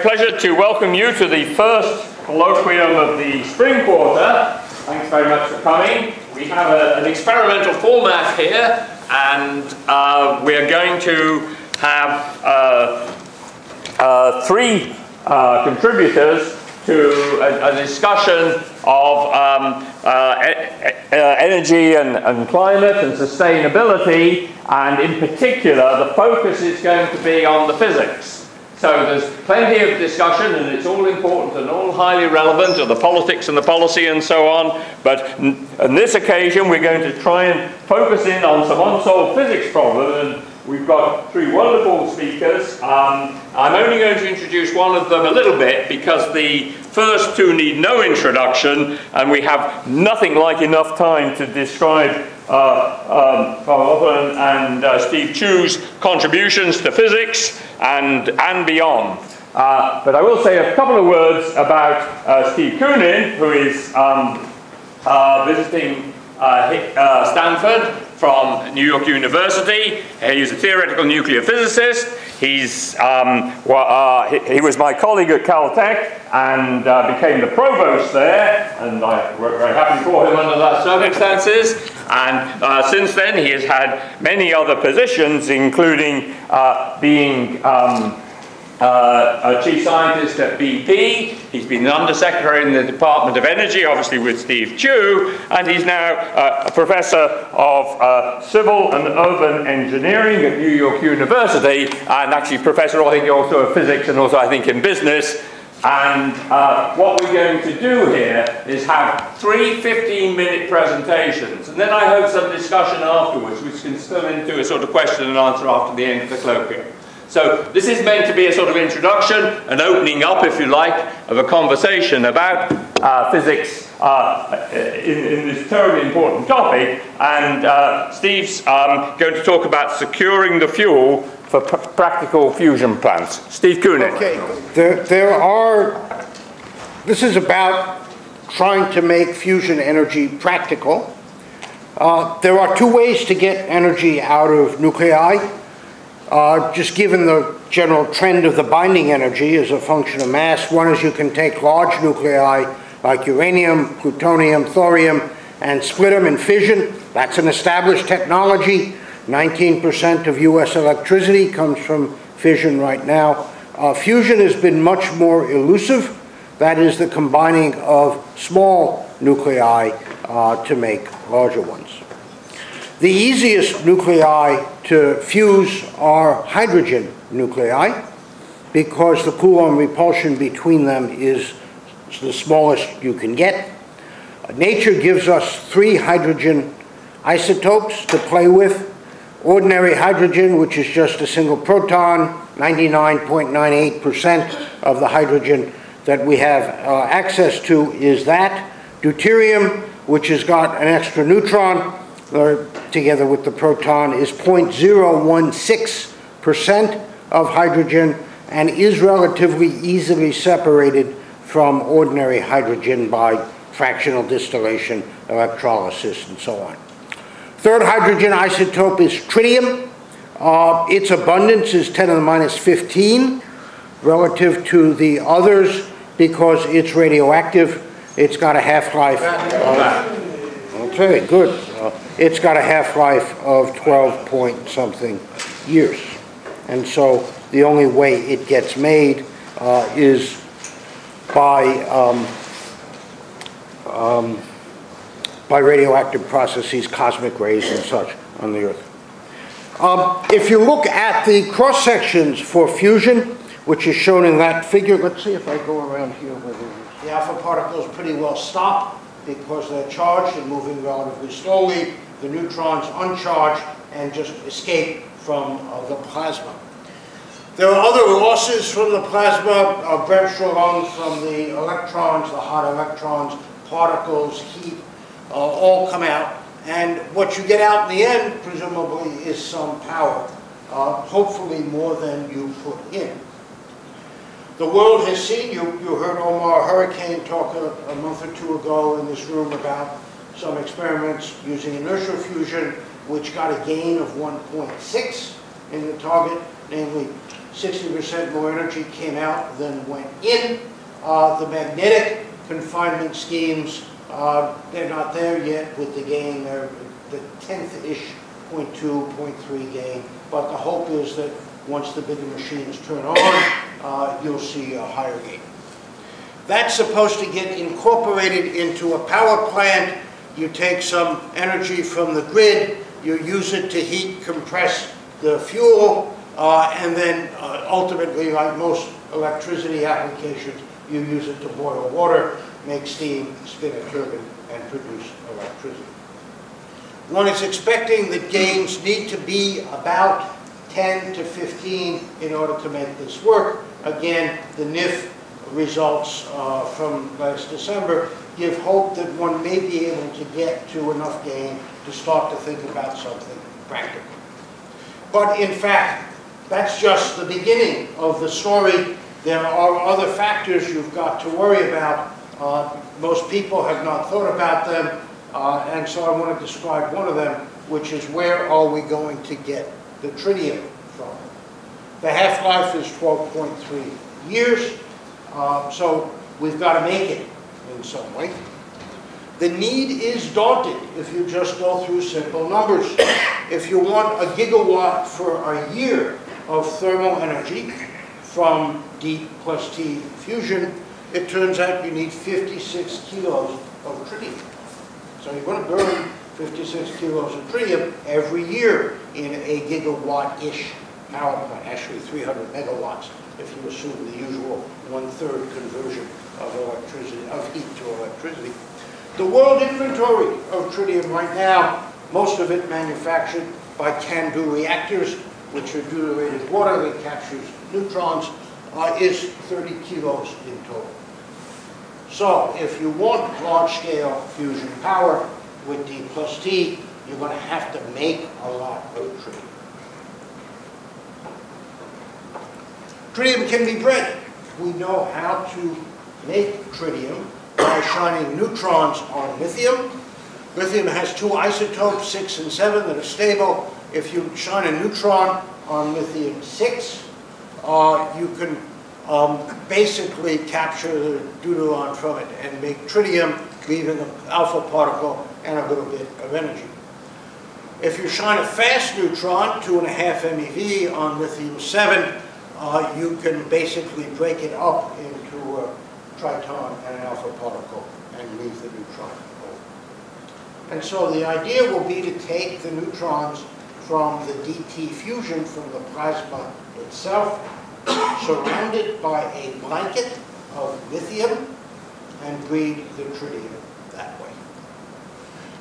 great pleasure to welcome you to the first colloquium of the spring quarter. Thanks very much for coming. We have a, an experimental format here, and uh, we're going to have uh, uh, three uh, contributors to a, a discussion of um, uh, e energy and, and, climate and sustainability, and in particular, the focus is going to be on the physics. So there's plenty of discussion, and it's all important and all highly relevant, of the politics and the policy and so on. But on this occasion, we're going to try and focus in on some unsolved physics problems. We've got three wonderful speakers. Um, I'm only going to introduce one of them a little bit because the first two need no introduction, and we have nothing like enough time to describe uh, um, and uh, Steve Chu's contributions to physics and, and beyond. Uh, but I will say a couple of words about uh, Steve Koonin, who is um, uh, visiting uh, Stanford from New York University. He's a theoretical nuclear physicist. He's, um, well, uh, he, he, was my colleague at Caltech and uh, became the provost there, and I worked very happy for him under that circumstances. And uh, since then, he has had many other positions, including uh, being um, uh, a chief scientist at BP. He's been an undersecretary in the Department of Energy, obviously with Steve Chu, and he's now uh, a professor of uh, civil and urban engineering at New York University, and actually professor, I think, also of physics and also, I think, in business. And uh, what we're going to do here is have three 15-minute presentations, and then I hope some discussion afterwards, which can spill into a sort of question and answer after the end of the colloquium. So this is meant to be a sort of introduction, an opening up, if you like, of a conversation about uh, physics uh, in, in, this terribly important topic. And uh, Steve's um, going to talk about securing the fuel for pr practical fusion plants. Steve Koonin. Okay, there, there are, this is about trying to make fusion energy practical. Uh, there are two ways to get energy out of nuclei. Uh, just given the general trend of the binding energy as a function of mass, one is you can take large nuclei like uranium, plutonium, thorium, and split them in fission. That's an established technology. 19% of US electricity comes from fission right now. Uh, fusion has been much more elusive. That is the combining of small nuclei uh, to make larger ones. The easiest nuclei to fuse are hydrogen nuclei because the Coulomb repulsion between them is the smallest you can get. Nature gives us three hydrogen isotopes to play with. Ordinary hydrogen, which is just a single proton, 99.98% of the hydrogen that we have uh, access to is that. Deuterium, which has got an extra neutron, together with the proton is 0.016% of hydrogen and is relatively easily separated from ordinary hydrogen by fractional distillation, electrolysis, and so on. Third hydrogen isotope is tritium. Uh, its abundance is 10 to the minus 15 relative to the others because it's radioactive. It's got a half-life. Okay, good. It's got a half-life of 12 point something years. And so the only way it gets made uh, is by, um, um, by radioactive processes, cosmic rays and such on the Earth. Um, if you look at the cross sections for fusion, which is shown in that figure, let's see if I go around here. The alpha particles pretty well stop because they're charged and moving relatively slowly the neutrons uncharged and just escape from uh, the plasma. There are other losses from the plasma, uh, Bremsstrahlung from the electrons, the hot electrons, particles, heat, uh, all come out. And what you get out in the end, presumably, is some power, uh, hopefully more than you put in. The world has seen, you, you heard Omar Hurricane talk a, a month or two ago in this room about some experiments using inertial fusion, which got a gain of 1.6 in the target, namely 60% more energy came out than went in. Uh, The magnetic confinement schemes, uh, they're not there yet with the gain, they're the 10th-ish, 0.2, 0.3 gain. But the hope is that once the bigger machines turn on, uh, you'll see a higher gain. That's supposed to get incorporated into a power plant. You take some energy from the grid, you use it to heat, compress the fuel, uh, and then uh, ultimately, like most electricity applications, you use it to boil water, make steam, spin a turbine, and produce electricity. One is expecting that gains need to be about 10 to 15 in order to make this work. Again, the NIF results uh, from last December give hope that one may be able to get to enough gain to start to think about something practical. But in fact, that's just the beginning of the story. There are other factors you've got to worry about. Uh, most people have not thought about them, uh, and so I want to describe one of them, which is where are we going to get the tritium from? The half-life is 12.3 years, uh, so we've got to make it in some way. The need is daunting if you just go through simple numbers. If you want a gigawatt for a year of thermal energy from D plus T fusion, it turns out you need 56 kilos of tritium. So you're going to burn 56 kilos of tritium every year in a gigawatt-ish power plant, actually 300 megawatts if you assume the usual one-third conversion of electricity, of heat to electricity. The world inventory of tritium right now, most of it manufactured by CANDU reactors, which are deuterated water that captures neutrons, uh, is 30 kilos in total. So if you want large-scale fusion power with D plus T, you're going to have to make a lot of tritium. Tritium can be bred. We know how to make tritium by shining neutrons on lithium. Lithium has two isotopes, 6 and 7, that are stable. If you shine a neutron on lithium-6, uh, you can um, basically capture the deuteron from it and make tritium, leaving an alpha particle and a little bit of energy. If you shine a fast neutron, 2.5 MeV on lithium-7, uh, you can basically break it up into a triton and an alpha particle and leave the neutron And so the idea will be to take the neutrons from the DT fusion from the plasma itself, surround it by a blanket of lithium, and breed the tritium that way.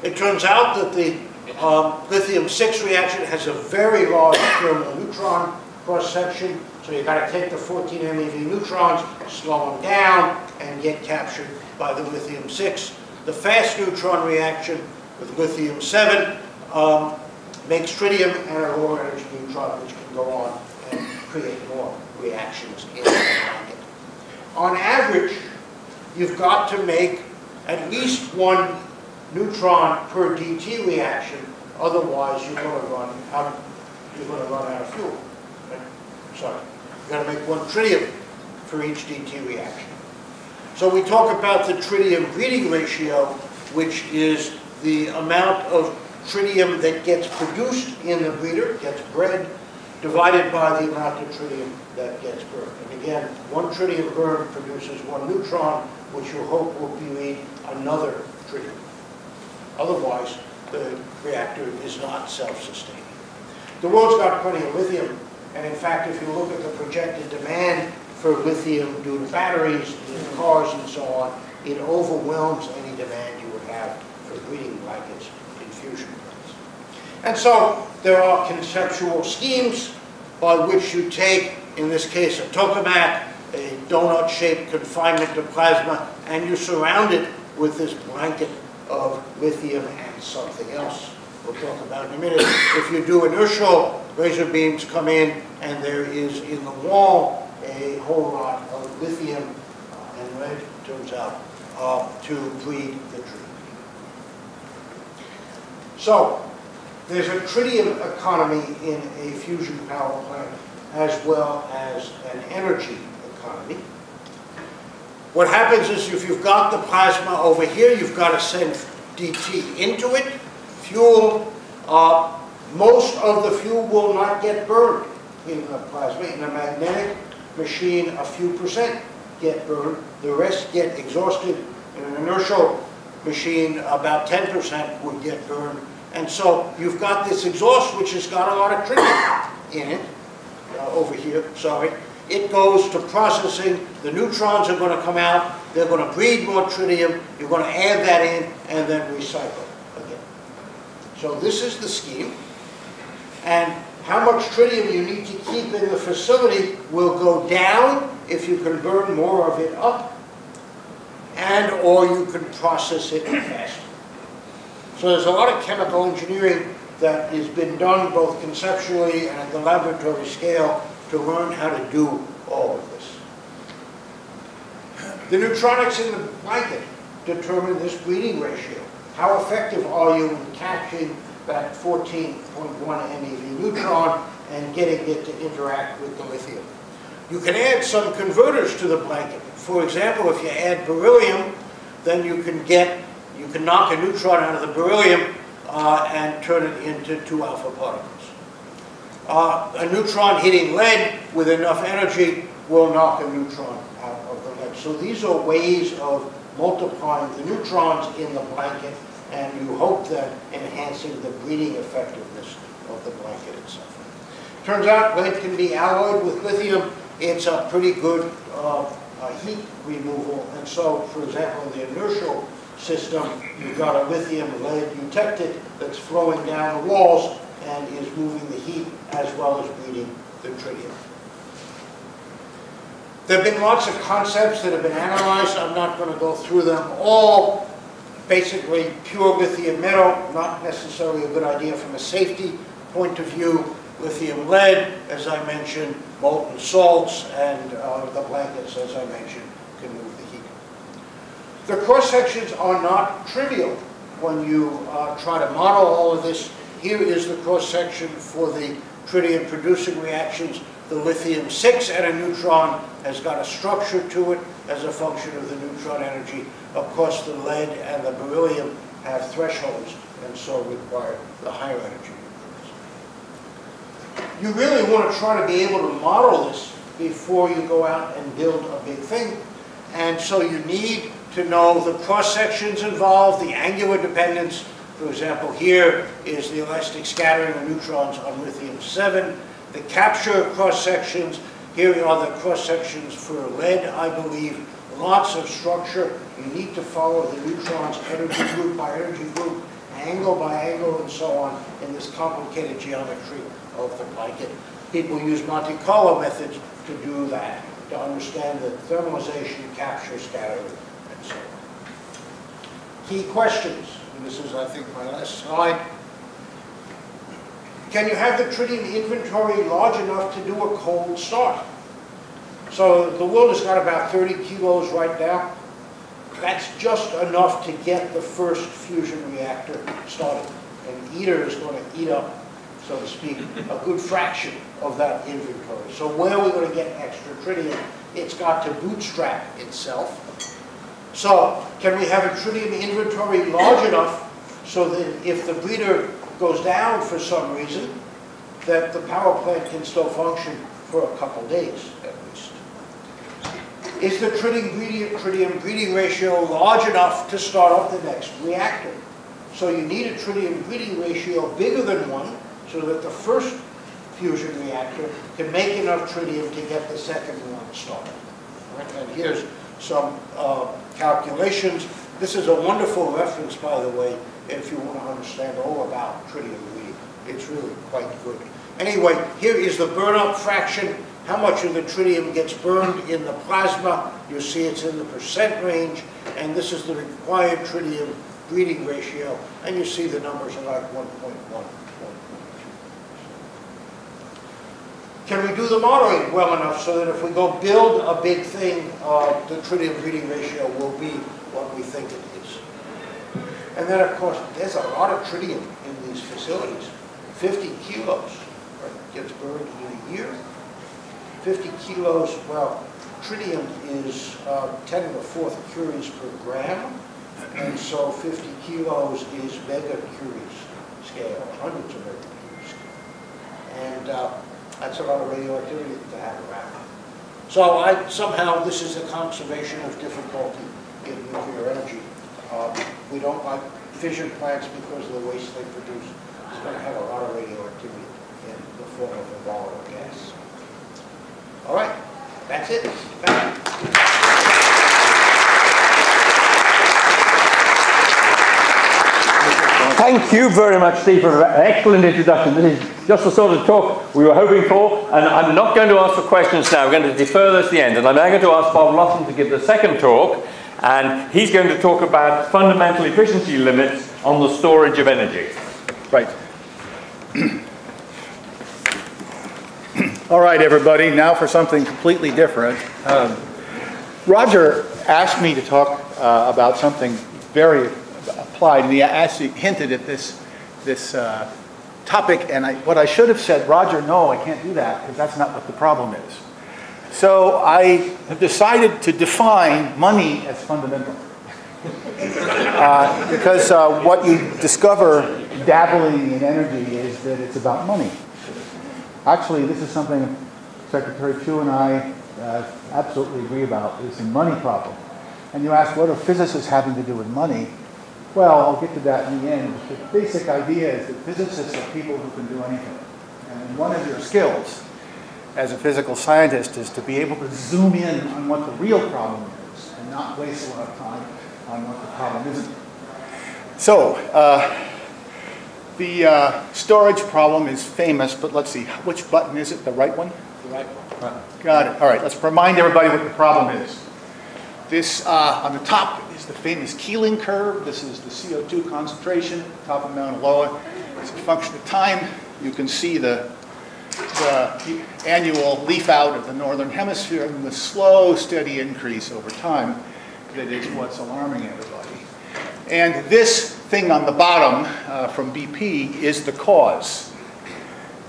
It turns out that the um, lithium-6 reaction has a very large thermal neutron cross-section, so you've got to take the 14 MeV neutrons, slow them down, and get captured by the lithium-6. The fast neutron reaction with lithium-7 um, makes tritium and a lower energy neutron, which can go on and create more reactions in the blanket. On average, you've got to make at least one neutron per DT reaction, otherwise you're going to run out, you're going to run out of fuel. Sorry. You've got to make one tritium for each DT reaction. So we talk about the tritium breeding ratio, which is the amount of tritium that gets produced in the breeder, gets bred, divided by the amount of tritium that gets burned. And again, one tritium burn produces one neutron, which you hope will breed another tritium. Otherwise, the reactor is not self-sustaining. The world's got plenty of lithium, and in fact, if you look at the projected demand for lithium due to batteries in cars and so on, it overwhelms any demand you would have for breeding blankets in fusion plants. And so there are conceptual schemes by which you take, in this case, a tokamak, a donut-shaped confinement to plasma, and you surround it with this blanket of lithium and something else we'll talk about in a minute. If you do inertial laser beams come in and there is in the wall a whole lot of lithium uh, and lead, turns out, uh, to breed the tree. So, there's a tritium economy in a fusion power plant. as well as an energy economy. What happens is if you've got the plasma over here, you've got to send DT into it, fuel. Uh, most of the fuel will not get burned in the plasma. In a magnetic machine, a few percent get burned. The rest get exhausted. In an inertial machine, about 10% would get burned. And so you've got this exhaust which has got a lot of tritium in it, uh, over here, sorry. It goes to processing, the neutrons are going to come out, they're going to breed more tritium, you're going to add that in, and then recycle. So this is the scheme. And how much tritium you need to keep in the facility will go down if you can burn more of it up, and or you can process it faster. So there's a lot of chemical engineering that has been done both conceptually and at the laboratory scale to learn how to do all of this. The neutronics in the blanket determine this breeding ratio. How effective are you in catching that 14.1 MeV neutron and getting it to interact with the lithium? You can add some converters to the blanket. For example, if you add beryllium, then you can get, you can knock a neutron out of the beryllium uh, and turn it into two alpha particles. Uh, a neutron hitting lead with enough energy will knock a neutron out of the lead. So these are ways of multiplying the neutrons in the blanket and you hope that enhancing the breeding effectiveness of the blanket itself. Turns out lead can be alloyed with lithium. It's a pretty good uh, uh, heat removal. And so, for example, in the inertial system, you've got a lithium lead eutectic that's flowing down the walls and is moving the heat as well as breeding the tritium. There have been lots of concepts that have been analyzed. I'm not going to go through them all. Basically, pure lithium metal, not necessarily a good idea from a safety point of view. Lithium lead, as I mentioned, molten salts, and uh, the blankets, as I mentioned, can move the heat. The cross sections are not trivial when you uh, try to model all of this here is the cross-section for the tritium-producing reactions. The lithium-6 and a neutron has got a structure to it as a function of the neutron energy. Of course, the lead and the beryllium have thresholds and so require the higher energy neutrons. You really want to try to be able to model this before you go out and build a big thing. And so you need to know the cross-sections involved, the angular dependence, for example, here is the elastic scattering of neutrons on lithium-7. The capture cross-sections, here are the cross-sections for lead, I believe. Lots of structure. You need to follow the neutrons energy group by energy group, angle by angle, and so on in this complicated geometry of the blanket. People use Monte Carlo methods to do that, to understand the thermalization, capture, scattering, and so on. Key questions and this is, I think, my last slide. Can you have the tritium inventory large enough to do a cold start? So the world has got about 30 kilos right now. That's just enough to get the first fusion reactor started. And ITER is going to eat up, so to speak, a good fraction of that inventory. So where are we going to get extra tritium? It's got to bootstrap itself. So can we have a tritium inventory large enough so that if the breeder goes down for some reason, that the power plant can still function for a couple days at least. Is the tritium breeding, ratio large enough to start up the next reactor? So you need a tritium breeding ratio bigger than one so that the first fusion reactor can make enough tritium to get the second one started. Right? And here's some uh, calculations. This is a wonderful reference, by the way, if you want to understand all about tritium breeding. It's really quite good. Anyway, here is the burn-up fraction. How much of the tritium gets burned in the plasma. You see it's in the percent range. And this is the required tritium breeding ratio. And you see the numbers are like 1.1. 1.2. Can we do the modeling well enough so that if we go build a big thing, uh, the tritium breeding ratio will be what we think it is? And then, of course, there's a lot of tritium in these facilities. 50 kilos gets burned in a year. 50 kilos, well, tritium is uh, 10 to the fourth curies per gram, and so 50 kilos is megacuries scale, hundreds of megacuries. And uh, that's a lot of radioactivity to have around. So I, somehow, this is a conservation of difficulty in nuclear energy. Uh, We don't like fission plants because of the waste they produce. It's going to have a lot of radioactivity in the form of a volatile gas. All right, that's it. Thank you. Very much, Steve, for an excellent introduction. This is just the sort of talk we were hoping for, and I'm not going to ask for questions now. We're going to defer this to the end, and I'm now going to ask Bob Laughlin to give the second talk, and he's going to talk about fundamental efficiency limits on the storage of energy. Right. All right, everybody, now for something completely different. Um, Roger asked me to talk uh, about something very applied, and he actually hinted at this, this uh, topic, and I, what I should have said, Roger, no, I can't do that, because that's not what the problem is. So I have decided to define money as fundamental. Uh, because uh, what you discover dabbling in energy is that it's about money. Actually, this is something Secretary Chu and I uh, absolutely agree about. It's a money problem. And you ask, what are physicists having to do with money? Well, I'll get to that in the end. The basic idea is that physicists are people who can do anything. And one of your skills as a physical scientist is to be able to zoom in on what the real problem is and not waste a lot of time on what the problem isn't. So, uh, the uh, storage problem is famous, but let's see, which button is it? The right one? The right one. Got it. All right, let's remind everybody what the problem is. This, uh, on the top is the famous Keeling curve. This is the CO2 concentration top of Mauna Loa. It's a function of time. You can see the, the annual leaf out of the northern hemisphere and the slow, steady increase over time that is what's alarming everybody. And this thing on the bottom uh, from BP is the cause.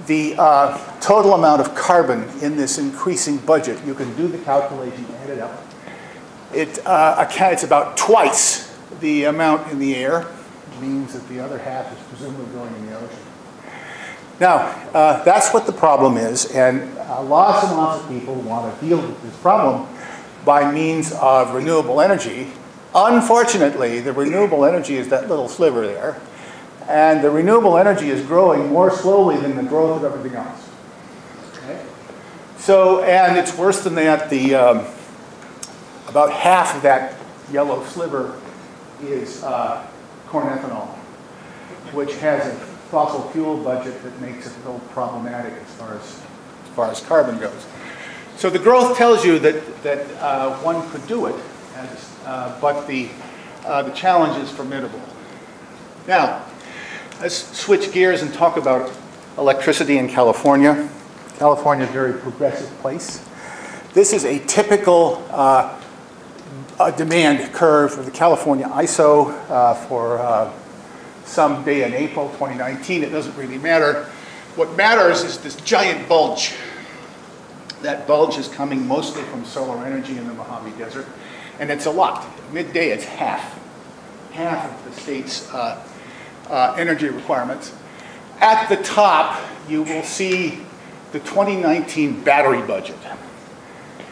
The uh, total amount of carbon in this increasing budget, you can do the calculation, add it up. It, uh, it's about twice the amount in the air, it means that the other half is presumably going in the ocean. Now, uh, that's what the problem is, and uh, lots and lots of people want to deal with this problem by means of renewable energy. Unfortunately, the renewable energy is that little sliver there, and the renewable energy is growing more slowly than the growth of everything else. Okay? So, and it's worse than that. The um, about half of that yellow sliver is uh, corn ethanol, which has a fossil fuel budget that makes it a little problematic as far as, as far as carbon goes. So the growth tells you that, that uh, one could do it, as, uh, but the, uh, the challenge is formidable. Now, let's switch gears and talk about electricity in California. California is a very progressive place. This is a typical uh, uh, demand curve for the California ISO uh, for uh, some day in April 2019. It doesn't really matter. What matters is this giant bulge. That bulge is coming mostly from solar energy in the Mojave Desert, and it's a lot. Midday, it's half, half of the state's uh, uh, energy requirements. At the top, you will see the 2019 battery budget.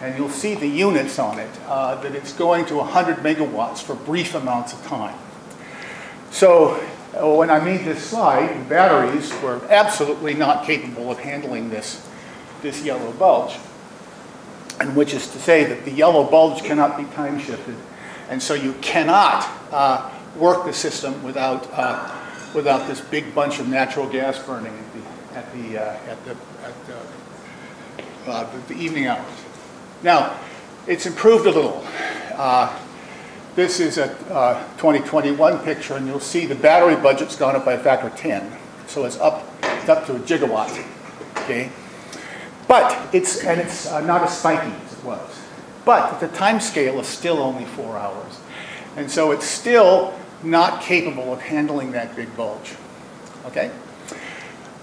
And you'll see the units on it, uh, that it's going to 100 megawatts for brief amounts of time. So when I made this slide, the batteries were absolutely not capable of handling this, this yellow bulge. And which is to say that the yellow bulge cannot be time shifted. And so you cannot uh, work the system without, uh, without this big bunch of natural gas burning at the, at the, uh, at the, at the, uh, the, the evening hours. Now, it's improved a little. Uh, this is a uh, 2021 picture, and you'll see the battery budget's gone up by a factor of 10. So it's up, it's up to a gigawatt, okay? But it's, and it's uh, not as spiky as it was. But the time scale is still only four hours. And so it's still not capable of handling that big bulge, okay?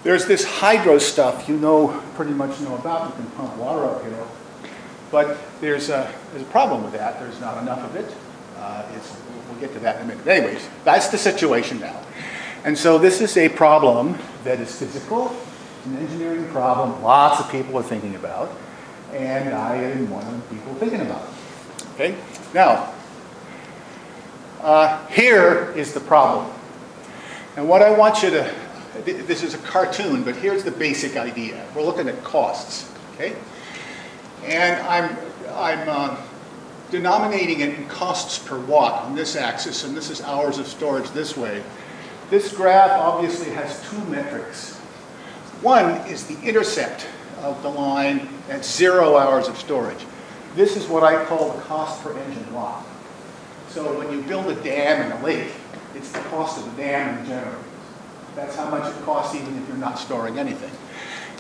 There's this hydro stuff you know, pretty much know about. You can pump water uphill. But there's a, there's a problem with that. There's not enough of it. Uh, we'll get to that in a minute. Anyways, that's the situation now. And so this is a problem that is physical, it's an engineering problem lots of people are thinking about, and I am one of the people thinking about it. Okay? Now, uh, here is the problem. And what I want you to, this is a cartoon, but here's the basic idea. We're looking at costs, okay? And I'm, I'm uh, denominating it in costs per watt on this axis, and this is hours of storage this way. This graph obviously has two metrics. One is the intercept of the line at zero hours of storage. This is what I call the cost per engine watt. So when you build a dam in a lake, it's the cost of the dam and the generators. That's how much it costs even if you're not storing anything.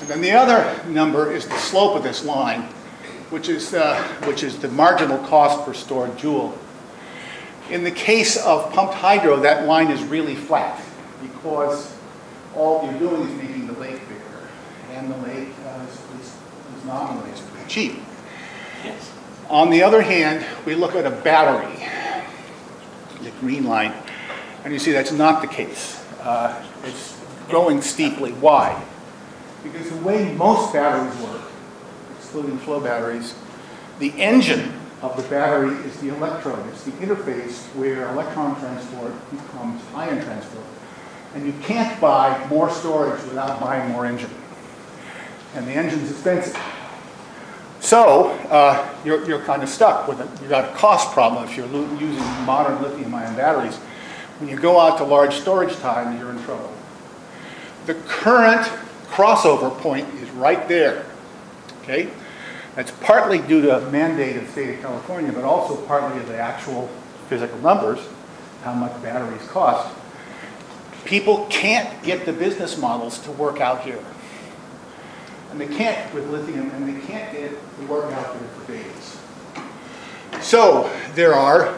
And then the other number is the slope of this line, which is, uh, which is the marginal cost per stored joule. In the case of pumped hydro, that line is really flat because all you're doing is making the lake bigger. And the lake uh, is, is, nominally is pretty cheap. Yes. On the other hand, we look at a battery, the green line, and you see that's not the case. Uh, it's growing steeply. Why? Because the way most batteries work, excluding flow batteries, the engine of the battery is the electrode. It's the interface where electron transport becomes ion transport. And you can't buy more storage without buying more engine. And the engine's expensive. So uh, you're, you're kind of stuck with it. You've got a cost problem if you're using modern lithium-ion batteries. When you go out to large storage time, you're in trouble. The current crossover point is right there. Okay? That's partly due to a mandate of the state of California, but also partly of the actual physical numbers, how much batteries cost. People can't get the business models to work out here. And they can't with lithium, and they can't get it to work out here for days. So there are,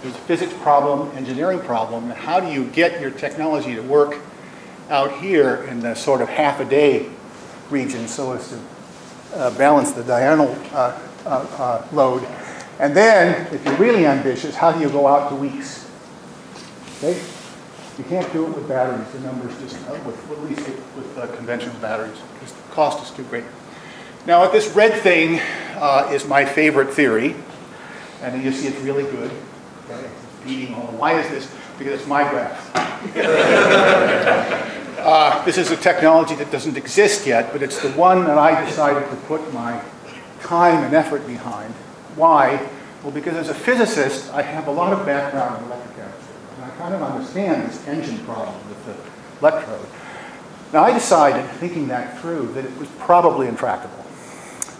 there's a physics problem, engineering problem. and How do you get your technology to work out here in the sort of half a day region so as to uh, balance the diurnal uh, uh, uh, load? And then, if you're really ambitious, how do you go out to weeks? Okay? You can't do it with batteries. The numbers just, uh, with, at least with, with conventional batteries, because the cost is too great. Now, at this red thing is my favorite theory, and you see it's really good. Okay? Beating all. Why is this? Because it's my graph. Uh, this is a technology that doesn't exist yet, but it's the one that I decided to put my time and effort behind. Why? Well, because as a physicist, I have a lot of background in electrochemistry, and I kind of understand this engine problem with the electrode. Now, I decided, thinking that through, that it was probably intractable.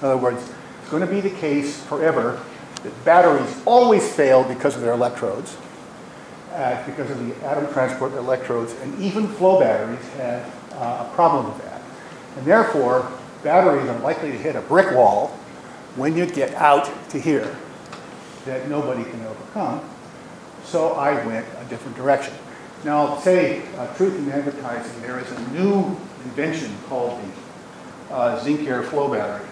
In other words, it's going to be the case forever that batteries always fail because of their electrodes, uh, because of the atom transport electrodes, and even flow batteries have uh, a problem with that. And therefore, batteries are likely to hit a brick wall when you get out to here that nobody can overcome. So I went a different direction. Now, I'll say, uh, truth in advertising, there is a new invention called the uh, zinc air flow battery,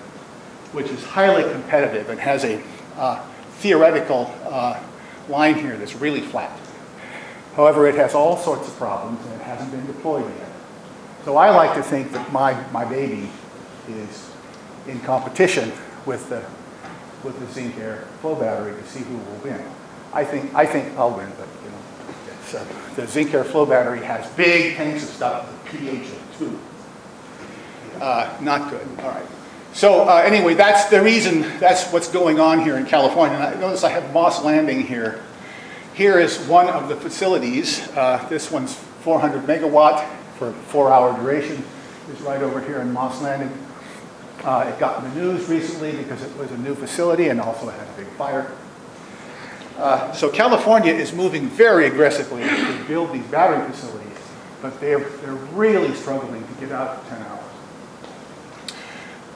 which is highly competitive and has a uh, theoretical uh, line here that's really flat. However, it has all sorts of problems and it hasn't been deployed yet. So I like to think that my, my baby is in competition with the, with the zinc air flow battery to see who will win. I think, I think I'll win, but you know, uh, the zinc air flow battery has big tanks of stuff, the pH of two. Uh, not good, all right. So uh, anyway, that's the reason, that's what's going on here in California. And I notice I have Moss Landing here. Here is one of the facilities. Uh, this one's 400 megawatt for four hour duration. Is right over here in Moss Landing. Uh, it got in the news recently because it was a new facility and also had a big fire. Uh, so California is moving very aggressively to build these battery facilities, but they're, they're really struggling to get out to 10 hours.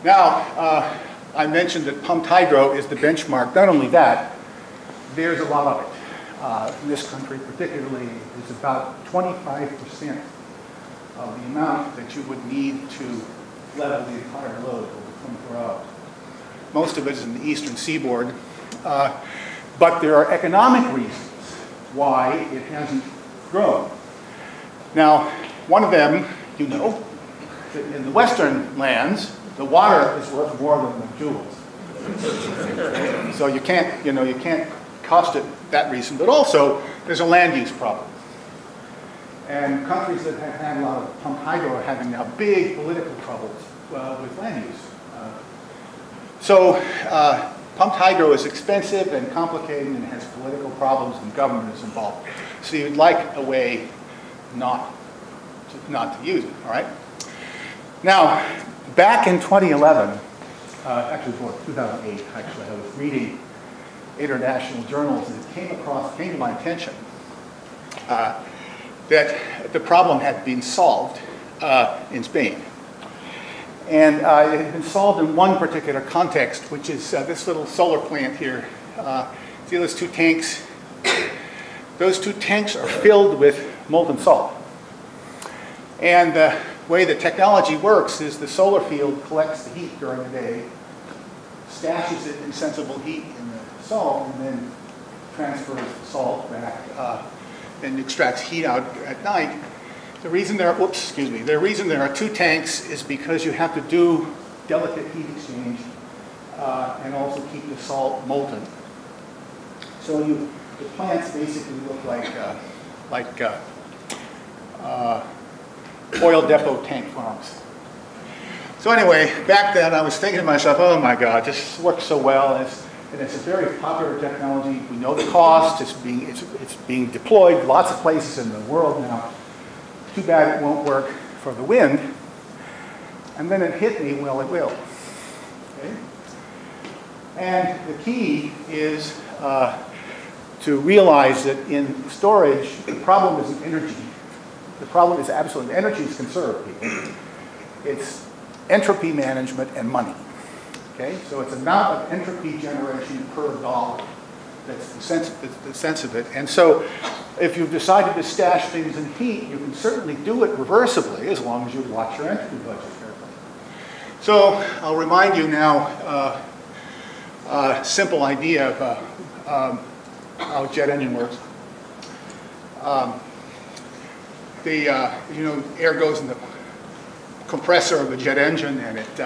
Now, uh, I mentioned that pumped hydro is the benchmark. Not only that, there's a lot of it. Uh, in this country particularly, is about 25% of the amount that you would need to level the entire load over 24 hours. Most of it is in the eastern seaboard. Uh, but there are economic reasons why it hasn't grown. Now, one of them, you know, in the western lands, the water is worth more than the joules. so you can't, you know, you can't cost it that reason. But also, there's a land use problem. And countries that have had a lot of pumped hydro are having now big political troubles uh, with land use. Uh, so uh, pumped hydro is expensive and complicated and has political problems and government is involved. So you'd like a way not to, not to use it, all right? Now, back in 2011, uh, actually before 2008, actually, I was reading international journals and it came across, came to my attention uh, that the problem had been solved uh, in Spain. And uh, it had been solved in one particular context, which is uh, this little solar plant here. Uh, see those two tanks? Those two tanks are filled with molten salt. And the way the technology works is the solar field collects the heat during the day, stashes it in sensible heat salt, and then transfers the salt back uh, and extracts heat out at night. The reason there, whoops, excuse me, the reason there are two tanks is because you have to do delicate heat exchange uh, and also keep the salt molten. So you, the plants basically look like, uh, like uh, uh oil depot tank farms. So anyway, back then I was thinking to myself, oh my God, this works so well. It's, and it's a very popular technology. We know the cost. It's being, it's, it's being deployed lots of places in the world now. Too bad it won't work for the wind. And then it hit me, well, it will. Okay? And the key is uh, to realize that in storage, the problem isn't energy. The problem is absolute energy is conserved, people. It's entropy management and money. Okay, so it's amount of entropy generation per dollar. That's the sense, the sense of it. And so if you've decided to stash things in heat, you can certainly do it reversibly as long as you watch your entropy budget carefully. So I'll remind you now uh, a simple idea of uh, um, how jet engine works. Um, the, uh, you know, air goes in the compressor of a jet engine and it,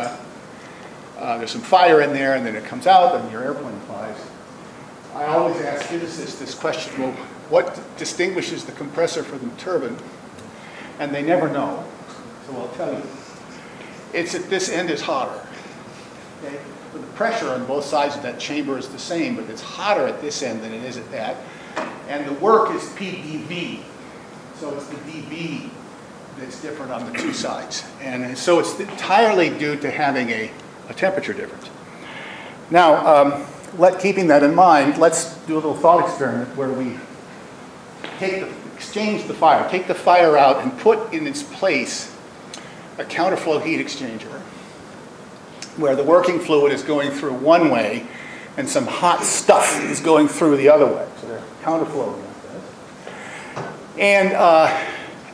uh, there's some fire in there and then it comes out and your airplane flies. I always ask physicists this question, well, what distinguishes the compressor from the turbine? And they never know. So I'll tell you. It's that this end is hotter. Okay? the pressure on both sides of that chamber is the same, but it's hotter at this end than it is at that. And the work is PdV. So it's the dV that's different on the two sides. And so it's entirely due to having a, a temperature difference. Now, um, let, keeping that in mind, let's do a little thought experiment where we take the, exchange the fire, take the fire out and put in its place a counterflow heat exchanger where the working fluid is going through one way and some hot stuff is going through the other way. So they're counterflowing and uh,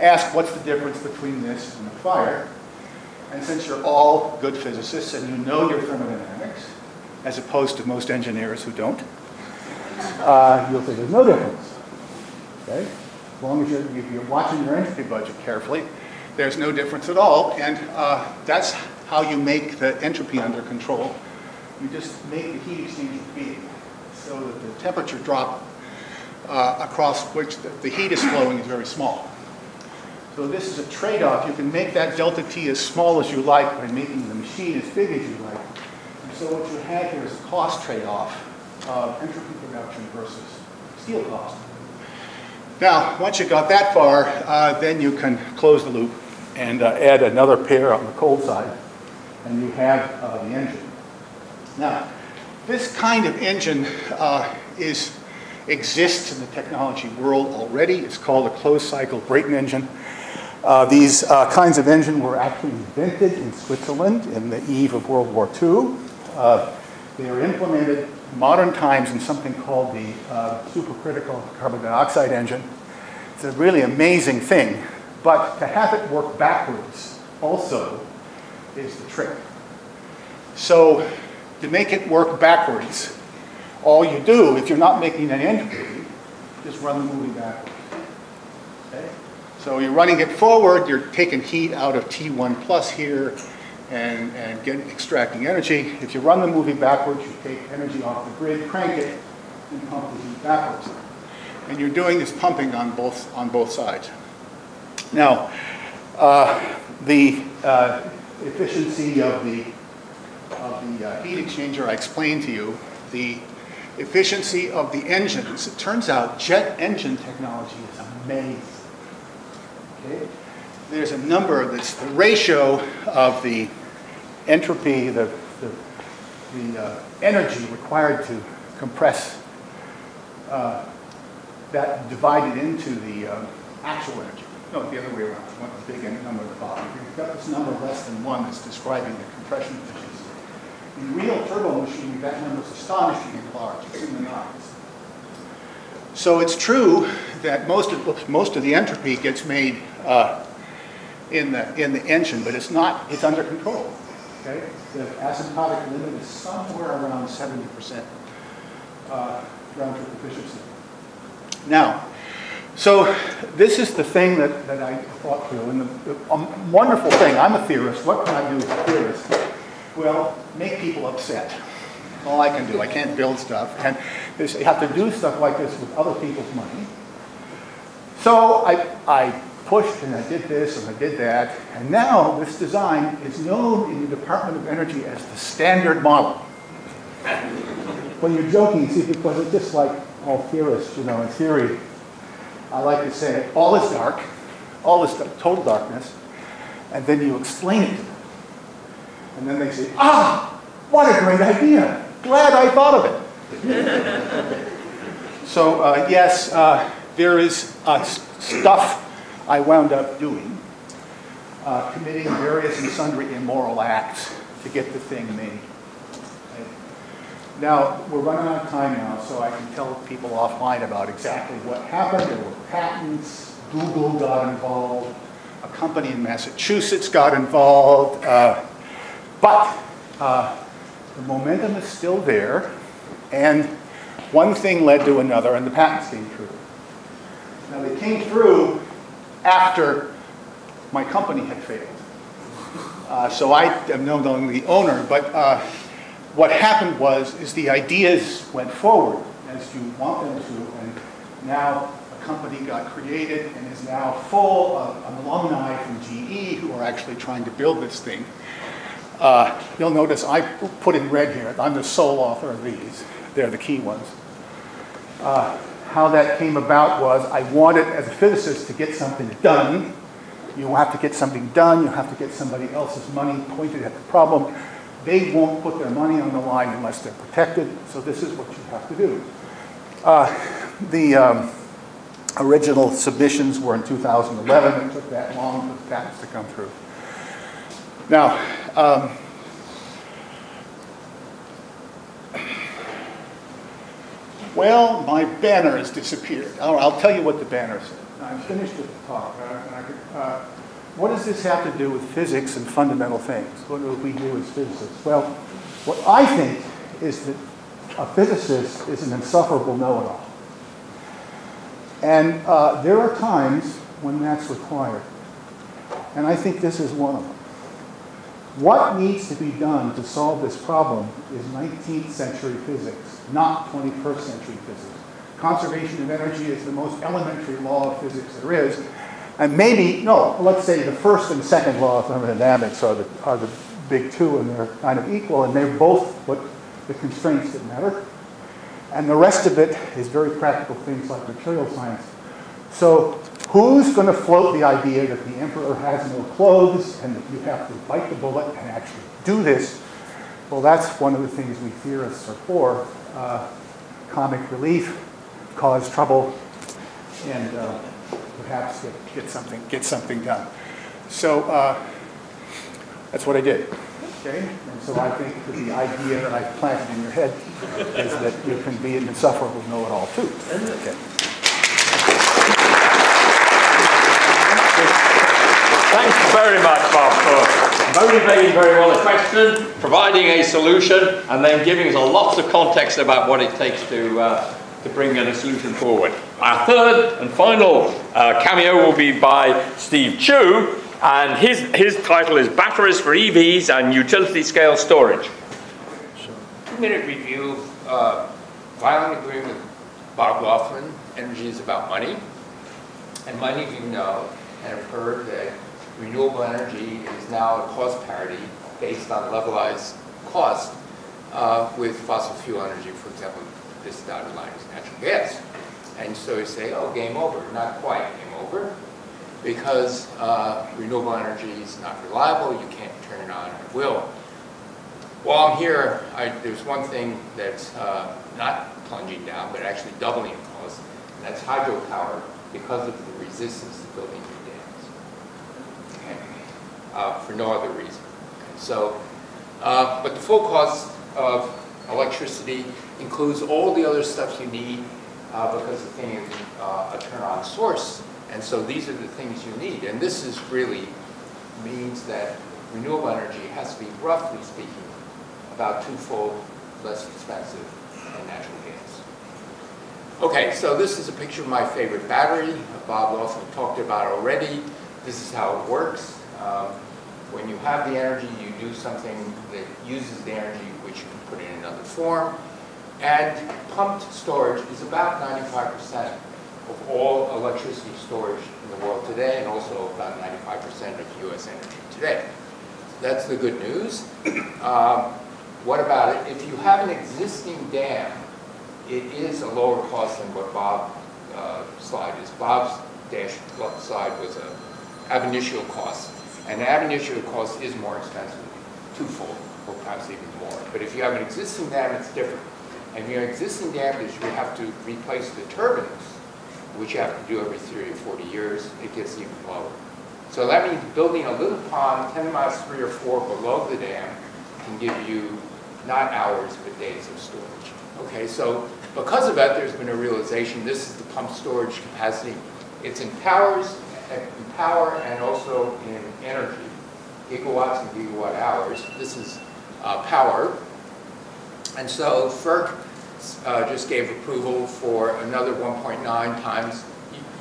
ask what's the difference between this and the fire. And since you're all good physicists and you know your thermodynamics, as opposed to most engineers who don't, uh, you'll say there's no difference. Okay? As long as you're, you're watching your entropy budget carefully, there's no difference at all. And uh, that's how you make the entropy under control. You just make the heat exchanger big so that the temperature drop uh, across which the, the, heat is flowing is very small. So this is a trade-off. You can make that delta T as small as you like by making the machine as big as you like. And so what you have here is a cost trade-off of entropy production versus steel cost. Now, once you got that far, uh, then you can close the loop and uh, add another pair on the cold side, and you have uh, the engine. Now, this kind of engine uh, is exists in the technology world already. It's called a closed cycle Brayton engine. Uh, these uh, kinds of engine were actually invented in Switzerland in the eve of World War II. Uh, they are implemented modern times in something called the uh, supercritical carbon dioxide engine. It's a really amazing thing But to have it work backwards also is the trick. So to make it work backwards, all you do, if you're not making an entry, is run the movie backwards. Okay? So you're running it forward, you're taking heat out of T1 plus here and, and getting, extracting energy. If you run the movie backwards, you take energy off the grid, crank it, and pump the heat backwards. And you're doing this pumping on both, on both sides. Now, uh, the uh, efficiency of the, of the uh, heat exchanger I explained to you, the efficiency of the engines, it turns out jet engine technology is amazing. Okay? There's a number this, the ratio of the entropy, the, the, the uh, energy required to compress uh, that divided into the um, actual energy. No, the other way around. The big number at the bottom. You've got this number less than one that's describing the compression efficiency. In real turbo machinery, that number is astonishingly large. It's in the nines. So it's true that most of, most of the entropy gets made uh, in, the, in the engine, but it's not, it's under control. Okay? The asymptotic limit is somewhere around 70% uh, round trip efficiency. Now, so this is the thing that, that I thought through, and the, the um, wonderful thing, I'm a theorist, what can I do as a theorist? Well, make people upset. All I can do, I can't build stuff, and you have to do stuff like this with other people's money. So I, I pushed and I did this and I did that, and now this design is known in the Department of Energy as the standard model. When you're joking, see, because it's just like all theorists, you know, in theory, I like to say all is dark, all is total darkness, and then you explain it to them. And then they say, ah, what a great idea. Glad I thought of it. so uh, yes, uh, there is uh, stuff I wound up doing, uh, committing various and sundry immoral acts to get the thing made. Now, we're running out of time now, so I can tell people offline about exactly what happened. There were patents, Google got involved, a company in Massachusetts got involved, uh, but uh, the momentum is still there, and one thing led to another, and the patents came through. Now, they came through after my company had failed. Uh, so I am no longer the owner, but uh, what happened was, is the ideas went forward as you want them to, and now a company got created and is now full of alumni from GE who are actually trying to build this thing. Uh, you'll notice I put in red here, I'm the sole author of these. They're the key ones. Uh, how that came about was I wanted, as a physicist, to get something done. You have to get something done, you have to get somebody else's money pointed at the problem. They won't put their money on the line unless they're protected, so this is what you have to do. Uh, the um, original submissions were in 2011. It took that long for the patents to come through. Now, um, well, my banner has disappeared. I'll, I'll tell you what the banner said. I'm finished with the talk. Uh, uh, what does this have to do with physics and fundamental things? What do we do as physicists? Well, what I think is that a physicist is an insufferable know-it-all. And uh, there are times when that's required. And I think this is one of them. What needs to be done to solve this problem is 19th century physics, not 21st century physics. Conservation of energy is the most elementary law of physics there is, and maybe, no, let's say the first and second law of thermodynamics are the, are the big two and they're kind of equal and they're both what the constraints that matter. And the rest of it is very practical things like material science. So who's going to float the idea that the emperor has no clothes and that you have to bite the bullet and actually do this? Well, that's one of the things we theorists are for. Uh, comic relief, cause trouble, and uh, perhaps get, get, something, get something done. So uh, that's what I did. Okay? And so I think that the idea that I planted in your head is that you can be an insufferable know-it-all too. Okay. Thanks very much, Bob, for motivating very well the question, providing a solution, and then giving us a lot of context about what it takes to, uh, to bring a solution forward. Our third and final uh, cameo will be by Steve Chu, and his, his title is Batteries for EVs and Utility Scale Storage. Two-minute review, uh, violent agreement with Bob Laughlin, energy is about money. And many of you know and have heard that renewable energy is now at cost parity based on levelized cost uh, with fossil fuel energy, for example, this dotted line is natural gas. And so you say, oh, game over. Not quite game over, because uh, renewable energy is not reliable, you can't turn it on at will. While I'm here, I, there's one thing that's uh, not plunging down, but actually doubling in cost, and that's hydropower because of the resistance to building new dams. Okay. Uh, for no other reason. So, uh, but the full cost of electricity includes all the other stuff you need uh, because thing is uh, a turn-on source. And so these are the things you need. And this is really means that renewable energy has to be, roughly speaking, about twofold less expensive than natural gas. Okay, so this is a picture of my favorite battery. Bob Laughlin talked about already. This is how it works. Um, when you have the energy, you do something that uses the energy which you can put in another form. And pumped storage is about 95% of all electricity storage in the world today, and also about 95% of U.S. energy today. That's the good news. Um, what about it? If you have an existing dam, it is a lower cost than what Bob's uh, slide is. Bob's dash slide was a ab initio cost, and ab initio cost is more expensive, twofold, or perhaps even more. But if you have an existing dam, it's different. And your existing dams, you have to replace the turbines, which you have to do every 30 or 40 years. It gets even lower. So that means building a little pond 10 miles, 3 or 4 below the dam can give you not hours, but days of storage. Okay, so because of that, there's been a realization this is the pump storage capacity. It's in powers, in power and also in energy, gigawatts and gigawatt hours. This is uh, power. And so FERC uh, just gave approval for another 1.9 times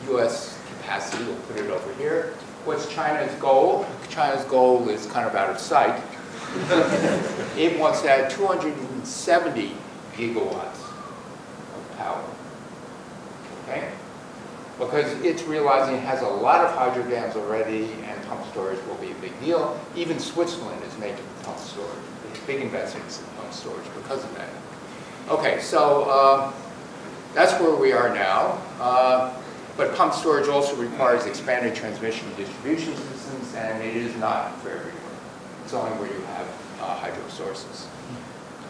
U.S. capacity. We'll put it over here. What's China's goal? China's goal is kind of out of sight. it wants to add 270 gigawatts of power. Okay? Because it's realizing it has a lot of hydro dams already and pump storage will be a big deal. Even Switzerland is making pump storage, big investments in pump storage because of that. Okay, so uh, that's where we are now. Uh, but pump storage also requires expanded transmission and distribution systems, and it is not for everywhere. It's only where you have uh, hydro sources.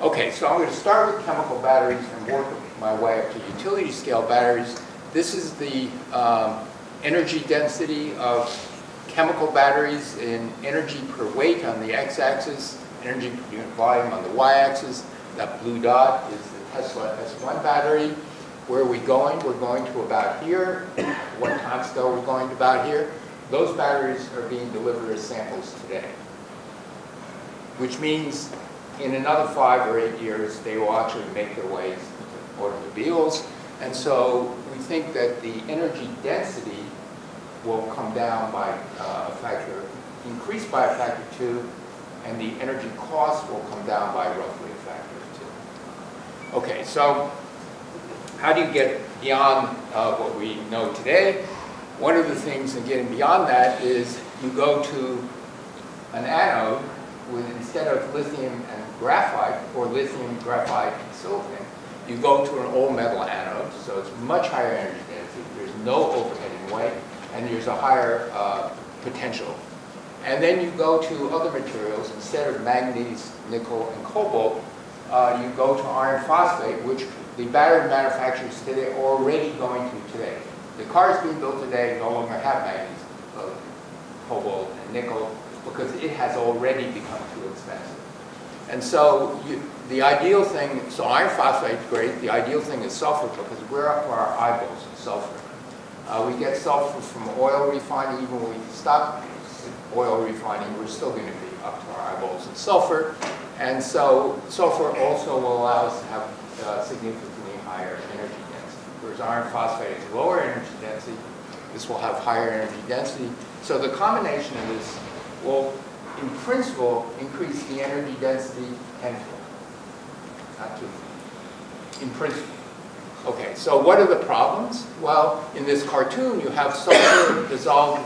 Okay, so I'm going to start with chemical batteries and work my way up to utility scale batteries. This is the um, energy density of chemical batteries in energy per weight on the x-axis, energy per unit volume on the y-axis. That blue dot is the Tesla S1 battery. Where are we going? We're going to about here. What time scale we're going to about here. Those batteries are being delivered as samples today. Which means in another five or eight years, they will actually make their way into automobiles. And so think that the energy density will come down by uh, a factor, increase by a factor two, and the energy cost will come down by roughly a factor of two. Okay, so how do you get beyond uh, what we know today? One of the things in getting beyond that is you go to an anode with instead of lithium and graphite or lithium, graphite, and silicon, you go to an all metal anode, so it's much higher energy density. There's no overheading weight, and there's a higher uh, potential. And then you go to other materials. Instead of manganese, nickel, and cobalt, uh, you go to iron phosphate, which the battery manufacturers today are already going to today. The cars being built today no longer have manganese, uh, cobalt, and nickel because it has already become too expensive. And so you, the ideal thing, so iron phosphate is great. The ideal thing is sulfur because we're up to our eyeballs in sulfur. Uh, we get sulfur from oil refining even when we stop oil refining, we're still going to be up to our eyeballs in sulfur. And so sulfur also will allow us to have uh, significantly higher energy density. Whereas iron phosphate is lower energy density, this will have higher energy density. So the combination of this will, in principle, increase the energy density tenfold. In principle. Okay, so what are the problems? Well, in this cartoon, you have sulfur dissolved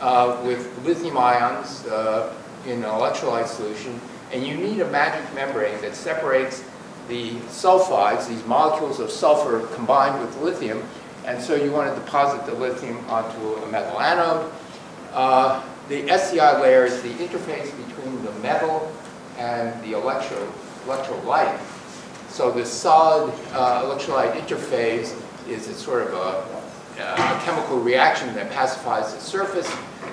uh, with lithium ions uh, in an electrolyte solution, and you need a magic membrane that separates the sulfides, these molecules of sulfur combined with lithium, and so you want to deposit the lithium onto a metal anode. Uh, the SEI layer is the interface between the metal and the electro, electrolyte. So this solid uh, electrolyte interphase is a sort of a, a, chemical reaction that pacifies the surface.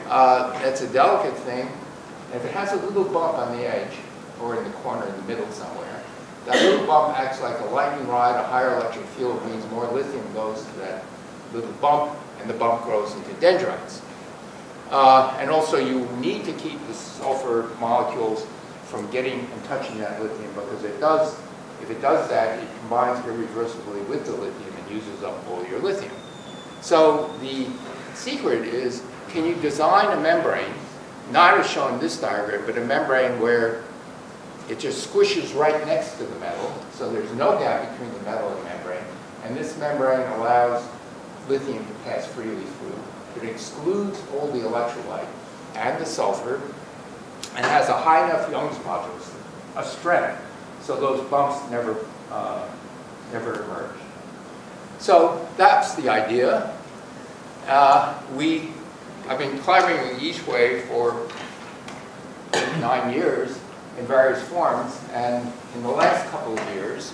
Uh, that's a delicate thing. If it has a little bump on the edge, or in the corner in the middle somewhere, that little bump acts like a lightning rod, a higher electric field means more lithium goes to that little bump, and the bump grows into dendrites. Uh, and also you need to keep the sulfur molecules from getting and touching that lithium because it does if it does that, it combines irreversibly with the lithium and uses up all your lithium. So the secret is, can you design a membrane, not as shown in this diagram, but a membrane where it just squishes right next to the metal, so there's no gap between the metal and the membrane, and this membrane allows lithium to pass freely through. It excludes all the electrolyte and the sulfur, and has a high enough Young's modulus, a strength, so those bumps never, uh, never emerge. So that's the idea. Uh, we have been climbing the East Way for nine years in various forms, and in the last couple of years,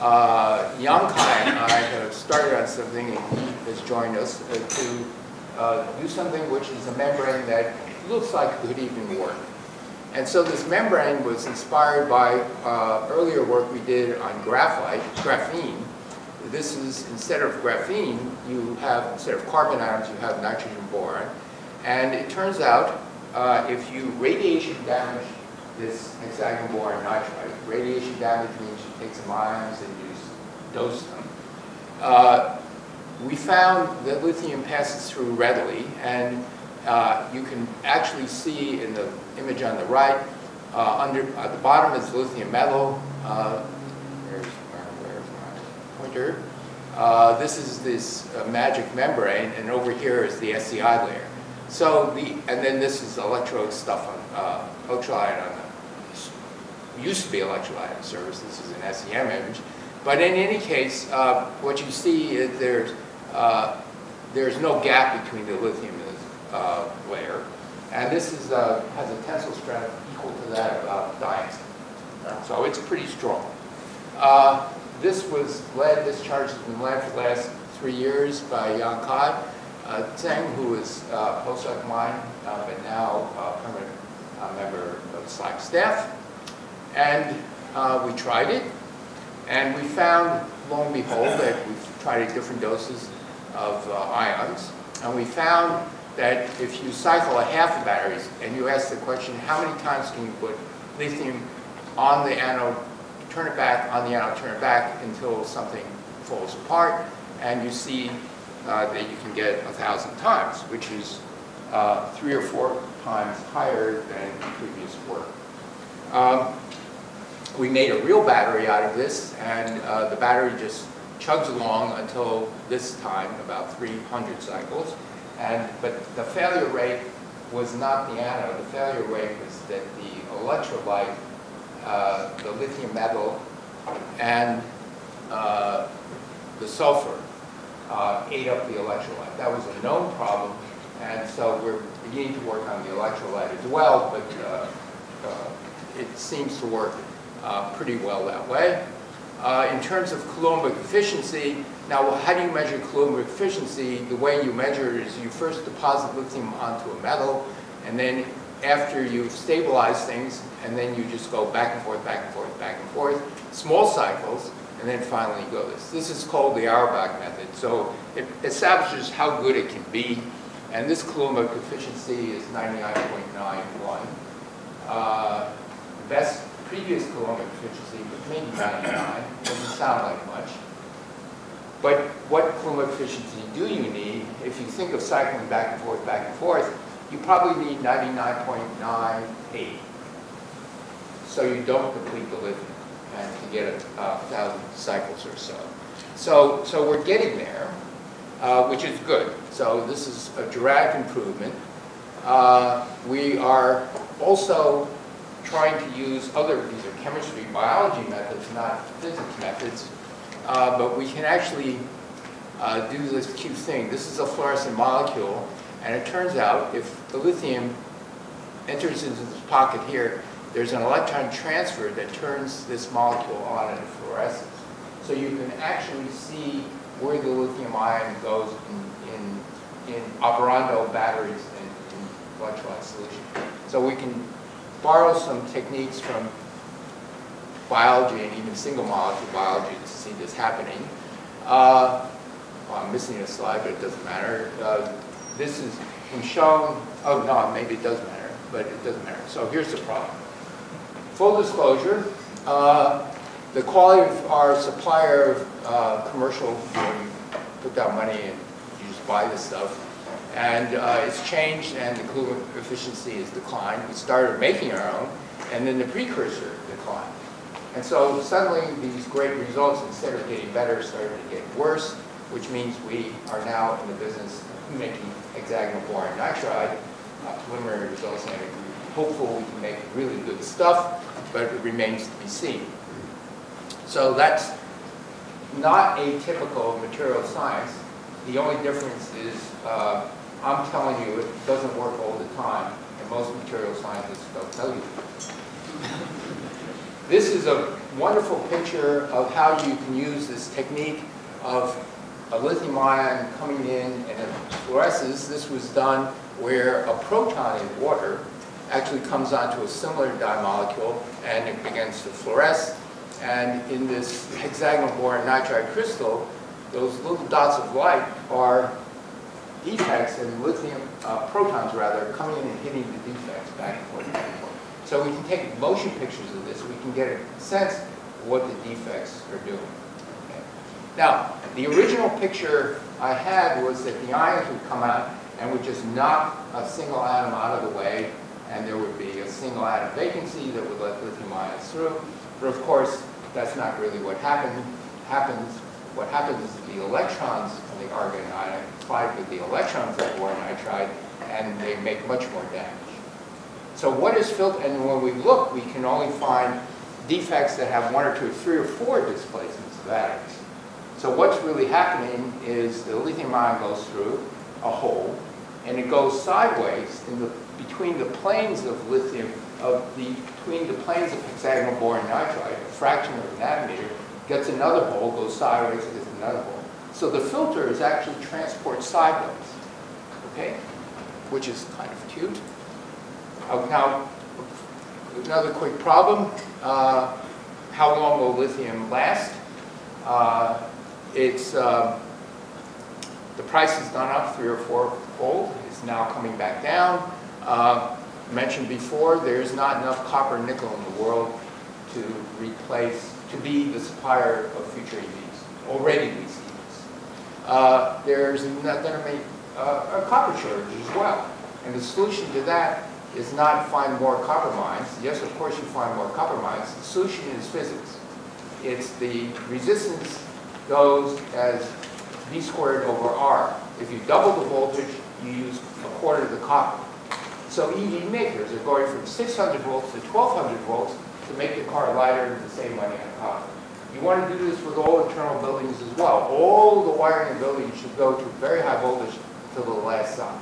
uh, Yang Kai and I have started on something, and he has joined us uh, to uh, do something which is a membrane that looks like could even work. And so this membrane was inspired by uh, earlier work we did on graphite, graphene. This is, instead of graphene, you have, instead of carbon atoms, you have nitrogen boron. And it turns out, uh, if you radiation damage this hexagon boron nitride, radiation damage means you take some ions and you dose them. Uh, we found that lithium passes through readily, and uh, you can actually see in the image on the right, uh, under, at the bottom is lithium metal. Uh, where's, where's my pointer? Uh, this is this uh, magic membrane, and over here is the SEI layer. So the, and then this is electrode stuff on, uh, electrolyte on the, used to be electrolyte the. This is an SEM image. But in any case, what you see is there's, there's no gap between the lithium uh, layer. And this is, uh, has a tensile strength equal to that of uh. So it's pretty strong. Uh, this was led, this charge has been led for the last three years by Yang Kai uh, Tseng, who is uh, postdoc mine, uh, but now a permanent uh, member of the SLAC staff. And we tried it, and we found, lo and behold, that we've tried different doses of ions, and we found that if you cycle a half of batteries and you ask the question, how many times can you put lithium on the anode, turn it back, on the anode, turn it back until something falls apart, and you see uh, that you can get a thousand times, which is uh, three or four times higher than previous work. Um, we made a real battery out of this, and uh, the battery just chugs along until this time, about 300 cycles. And, but the failure rate was not the anode. The failure rate was that the electrolyte, uh, the lithium metal, and uh, the sulfur uh, ate up the electrolyte. That was a known problem, and so we're beginning to work on the electrolyte as well, but uh, uh, it seems to work uh, pretty well that way. In terms of coulombic efficiency, now, how do you measure coulombic efficiency? The way you measure it is you first deposit lithium onto a metal, and then after you've stabilized things, and then you just go back and forth, back and forth, back and forth, small cycles, and then finally you go this. This is called the Aurbach method. So it establishes how good it can be. And this Coulombic efficiency is 99.91. Uh, Best previous Coulombic efficiency was maybe 99, doesn't sound like much. But what Coulombic efficiency do you need? If you think of cycling back and forth, back and forth, you probably need 99.98. So you don't complete the lithium and to get a thousand cycles or so. So, so we're getting there, uh, which is good. So this is a dramatic improvement. Uh, we are also trying to use other, these are chemistry, biology methods, not physics methods, uh, but we can actually uh, do this cute thing. This is a fluorescent molecule, and it turns out if the lithium enters into this pocket here, there's an electron transfer that turns this molecule on into fluoresces. So you can actually see where the lithium ion goes in, in, in operando batteries in, in electrolyte solution. So we can borrow some techniques from biology and even single molecule biology to see this happening. Uh, well, I'm missing a slide, but it doesn't matter. Uh, this is been shown, oh no, maybe it does matter, but it doesn't matter. So here's the problem. Full disclosure, uh, the quality of our supplier of uh, commercial, where you put down money just buy this stuff, and uh, it's changed and the coolant efficiency has declined. We started making our own, and then the precursor declined. And so suddenly these great results, instead of getting better, started to get worse, which means we are now in the business of making hexagonal boron nitride. Uh, preliminary results, and hopeful we can make really good stuff, but it remains to be seen. So that's not atypical of material science. The only difference is uh, I'm telling you it doesn't work all the time, and most material scientists don't tell you. this is a wonderful picture of how you can use this technique of a lithium ion coming in and it fluoresces. This was done where a proton in water actually comes onto a similar dye molecule and it begins to fluoresce. And in this hexagonal boron nitride crystal, those little dots of light are defects and lithium, uh, protons rather, coming in and hitting the defects back and forth, back and forth. So we can take motion pictures of this. We can get a sense of what the defects are doing. Okay. Now, the original picture I had was that the ions would come out and would just knock a single atom out of the way, and there would be a single atom vacancy that would let lithium ions through. But of course, that's not really what happened. happens. What happens is the electrons of the argon ion collide with the electrons of boron nitride, and they make much more damage. So what is filtered, and when we look, we can only find defects that have one or two, three or four displacements of atoms. So what's really happening is the lithium ion goes through a hole, and it goes sideways in the, between the planes of lithium, of the, between the planes of hexagonal boron nitride, a fraction of a nanometer, gets another hole, goes sideways, gets another hole. So the filter is actually transport sideways, okay? Which is kind of cute. Uh, now, another quick problem. Uh, how long will lithium last? Uh, it's, uh, the price has gone up three or four fold. It's now coming back down. Uh, mentioned before, there's not enough copper nickel in the world to replace, to be the supplier of future EVs. Already see this. Uh, there's not going to be a copper shortage as well. And the solution to that is not find more copper mines. Yes, of course you find more copper mines. The solution is physics. It's the resistance goes as V squared over R. If you double the voltage, you use a quarter of the copper. So EV makers are going from 600 volts to 1200 volts to make the car lighter and to save money on copper. You want to do this with all internal buildings as well. All the wiring in buildings should go to very high voltage to the last socket.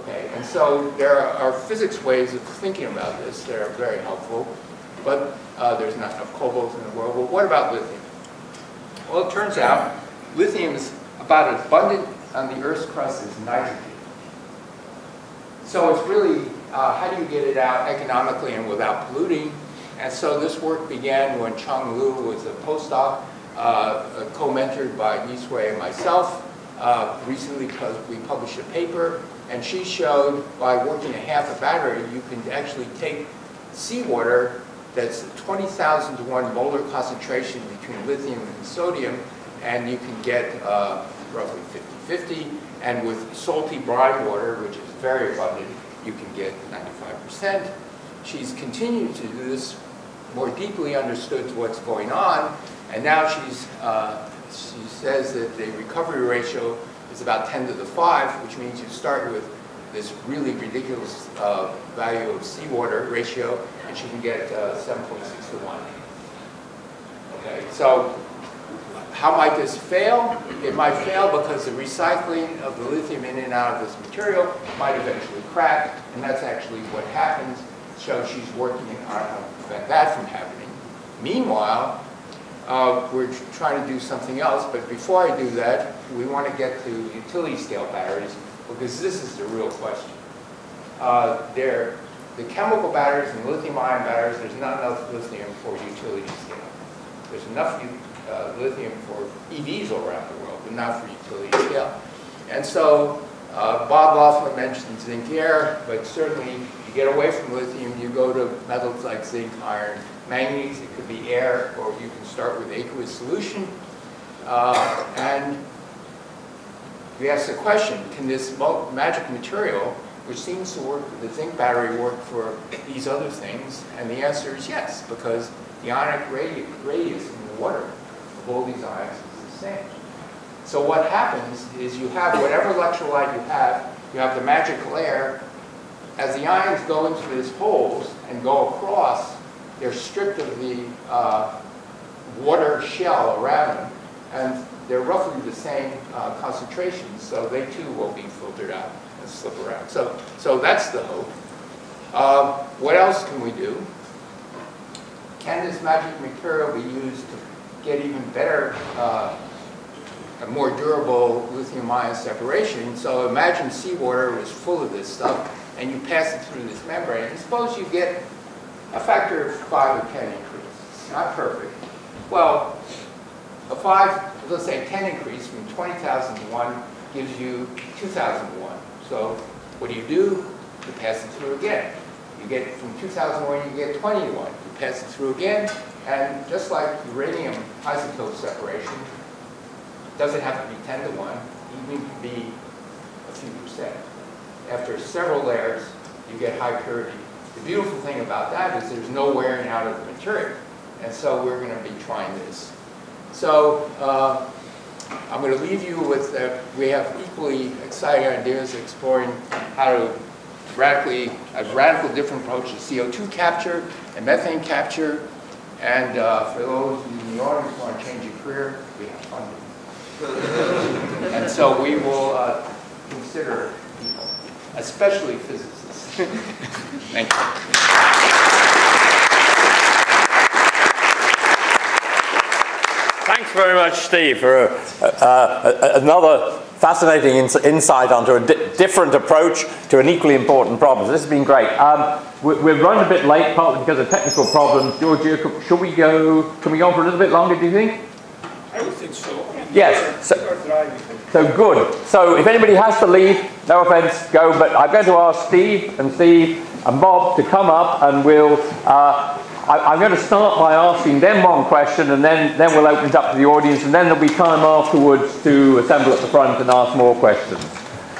Okay, and so there are physics ways of thinking about this that are very helpful, but uh, there's not enough cobalt in the world. Well, what about lithium? Well, it turns out lithium is about as abundant on the Earth's crust as nitrogen. So it's really, uh, how do you get it out economically and without polluting? And so this work began when Chong Liu was a postdoc, uh, co-mentored by Yi Cui and myself. uh, recently we published a paper, and she showed by working a half a battery, you can actually take seawater that's 20,000 to 1 molar concentration between lithium and sodium, and you can get uh, roughly 50-50. And with salty brine water, which is very abundant, you can get 95%. She's continued to do this, more deeply understood what's going on, and now she's, uh, she says that the recovery ratio is about 10 to the 5, which means you start with this really ridiculous uh, value of seawater ratio, and she can get uh, 7.6 to 1. Okay, so how might this fail? It might fail because the recycling of the lithium in and out of this material might eventually crack, and that's actually what happens. So she's working on to prevent that from happening. Meanwhile, uh, we're trying to do something else, but before I do that, we want to get to utility scale batteries, because this is the real question. Uh, there, the chemical batteries and lithium ion batteries, there's not enough lithium for utility scale. There's enough uh, lithium for EVs all around the world, but not for utility scale. And so uh, Bob Laughlin mentioned zinc air, but certainly you get away from lithium, you go to metals like zinc, iron, manganese, it could be air, or you can start with aqueous solution. Uh, and we ask the question, can this magic material, which seems to work with the zinc battery, work for these other things? And the answer is yes, because the ionic radius in the water of all these ions is the same. So what happens is you have whatever electrolyte you have, you have the magic layer. As the ions go into these holes and go across, they're stripped of the uh, water shell around them, and they're roughly the same uh, concentrations, so they too will be filtered out and slip around. So, so that's the hope. Um, what else can we do? Can this magic material be used to get even better, uh, a more durable lithium ion separation? So imagine seawater was full of this stuff, and you pass it through this membrane, and suppose you get a factor of 5 or 10 increase. It's Not perfect. Well, a 5, let's say 10 increase from 20,000 to 1 gives you 2,000 to 1. So what do you do? You pass it through again. You get from 2001, you get 21. You pass it through again, and just like uranium isotope separation, doesn't have to be 10 to 1, even be a few percent. After several layers, you get high purity. The beautiful thing about that is there's no wearing out of the material. And so we're going to be trying this. So uh, I'm going to leave you with, uh, we have equally exciting ideas exploring how to radically, a radical different approach to CO2 capture and methane capture. And uh, for those in the audience who want to change your career. And so we will uh, consider people, especially physicists. Thank you. Thanks very much, Steve, for uh, uh, another fascinating ins- insight onto a di- different approach to an equally important problem. This has been great. Um, we- we're running a bit late, partly because of technical problems. Georgia, should we go? Can we go on for a little bit longer? Do you think? I would think so. Yes. So, so good. So if anybody has to leave, no offence, go. But I'm going to ask Steve and Steve and Bob to come up, and we'll. Uh, I, I'm going to start by asking them one question, and then then we'll open it up to the audience, and then there'll be time afterwards to assemble at the front and ask more questions.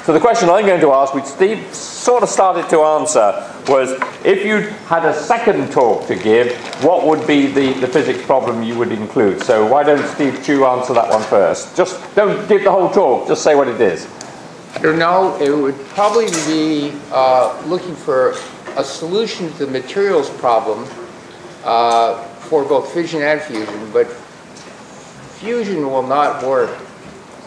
So the question I'm going to ask, which Steve sort of started to answer, was if you had a second talk to give, what would be the, the physics problem you would include? So why don't Steve Chu answer that one first? Just don't give the whole talk, just say what it is. Don't know, it would probably be uh, looking for a solution to the materials problem uh, for both fission and fusion, but fusion will not work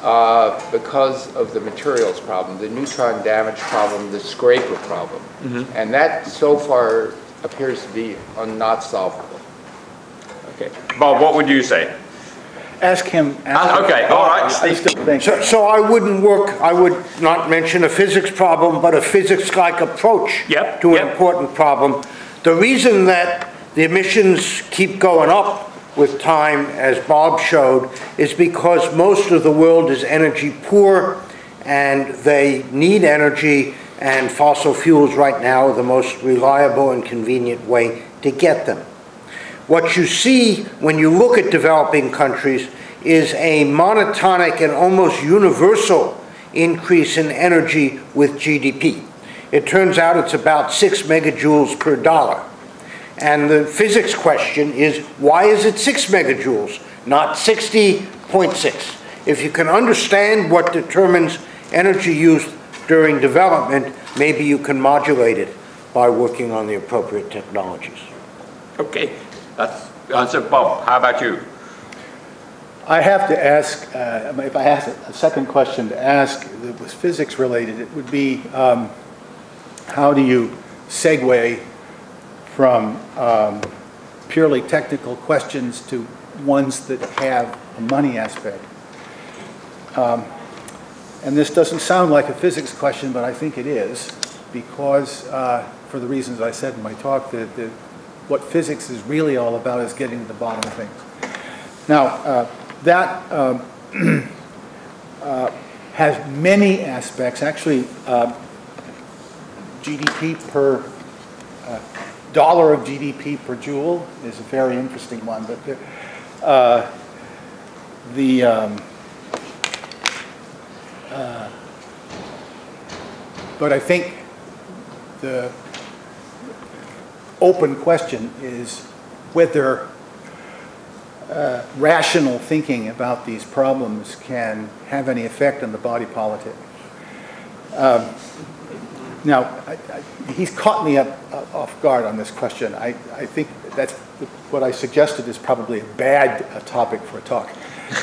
uh, because of the materials problem, the neutron damage problem, the scraper problem. And that so far appears to be un- not solvable. Okay. Bob, what would you say? Ask him. Ah, okay, all right, I Steve. still think. So, so I wouldn't work, I would not mention a physics problem, but a physics-like approach Yep, to an yep. important problem. The reason that the emissions keep going up with time, as Bob showed, is because most of the world is energy poor and they need energy and fossil fuels right now are the most reliable and convenient way to get them. What you see when you look at developing countries is a monotonic and almost universal increase in energy with GDP. It turns out it's about six megajoules per dollar. And the physics question is, why is it six megajoules, not 60.6? If you can understand what determines energy use during development, maybe you can modulate it by working on the appropriate technologies. Okay, that's the answer. Bob, how about you? I have to ask, uh, if I ask a second question to ask that was physics related, it would be, um, how do you segue from um, purely technical questions to ones that have a money aspect? Um, And this doesn't sound like a physics question, but I think it is, because, uh, for the reasons I said in my talk, that, that what physics is really all about is getting to the bottom of things. Now, uh, that um, uh, has many aspects. Actually, uh, GDP per dollar of GDP per joule is a very interesting one. But the, uh, the um, uh, but I think the open question is whether uh, rational thinking about these problems can have any effect on the body politic. Um, now, I, I, he's caught me up, uh, off guard on this question. I, I think that's what I suggested is probably a bad uh, topic for a talk.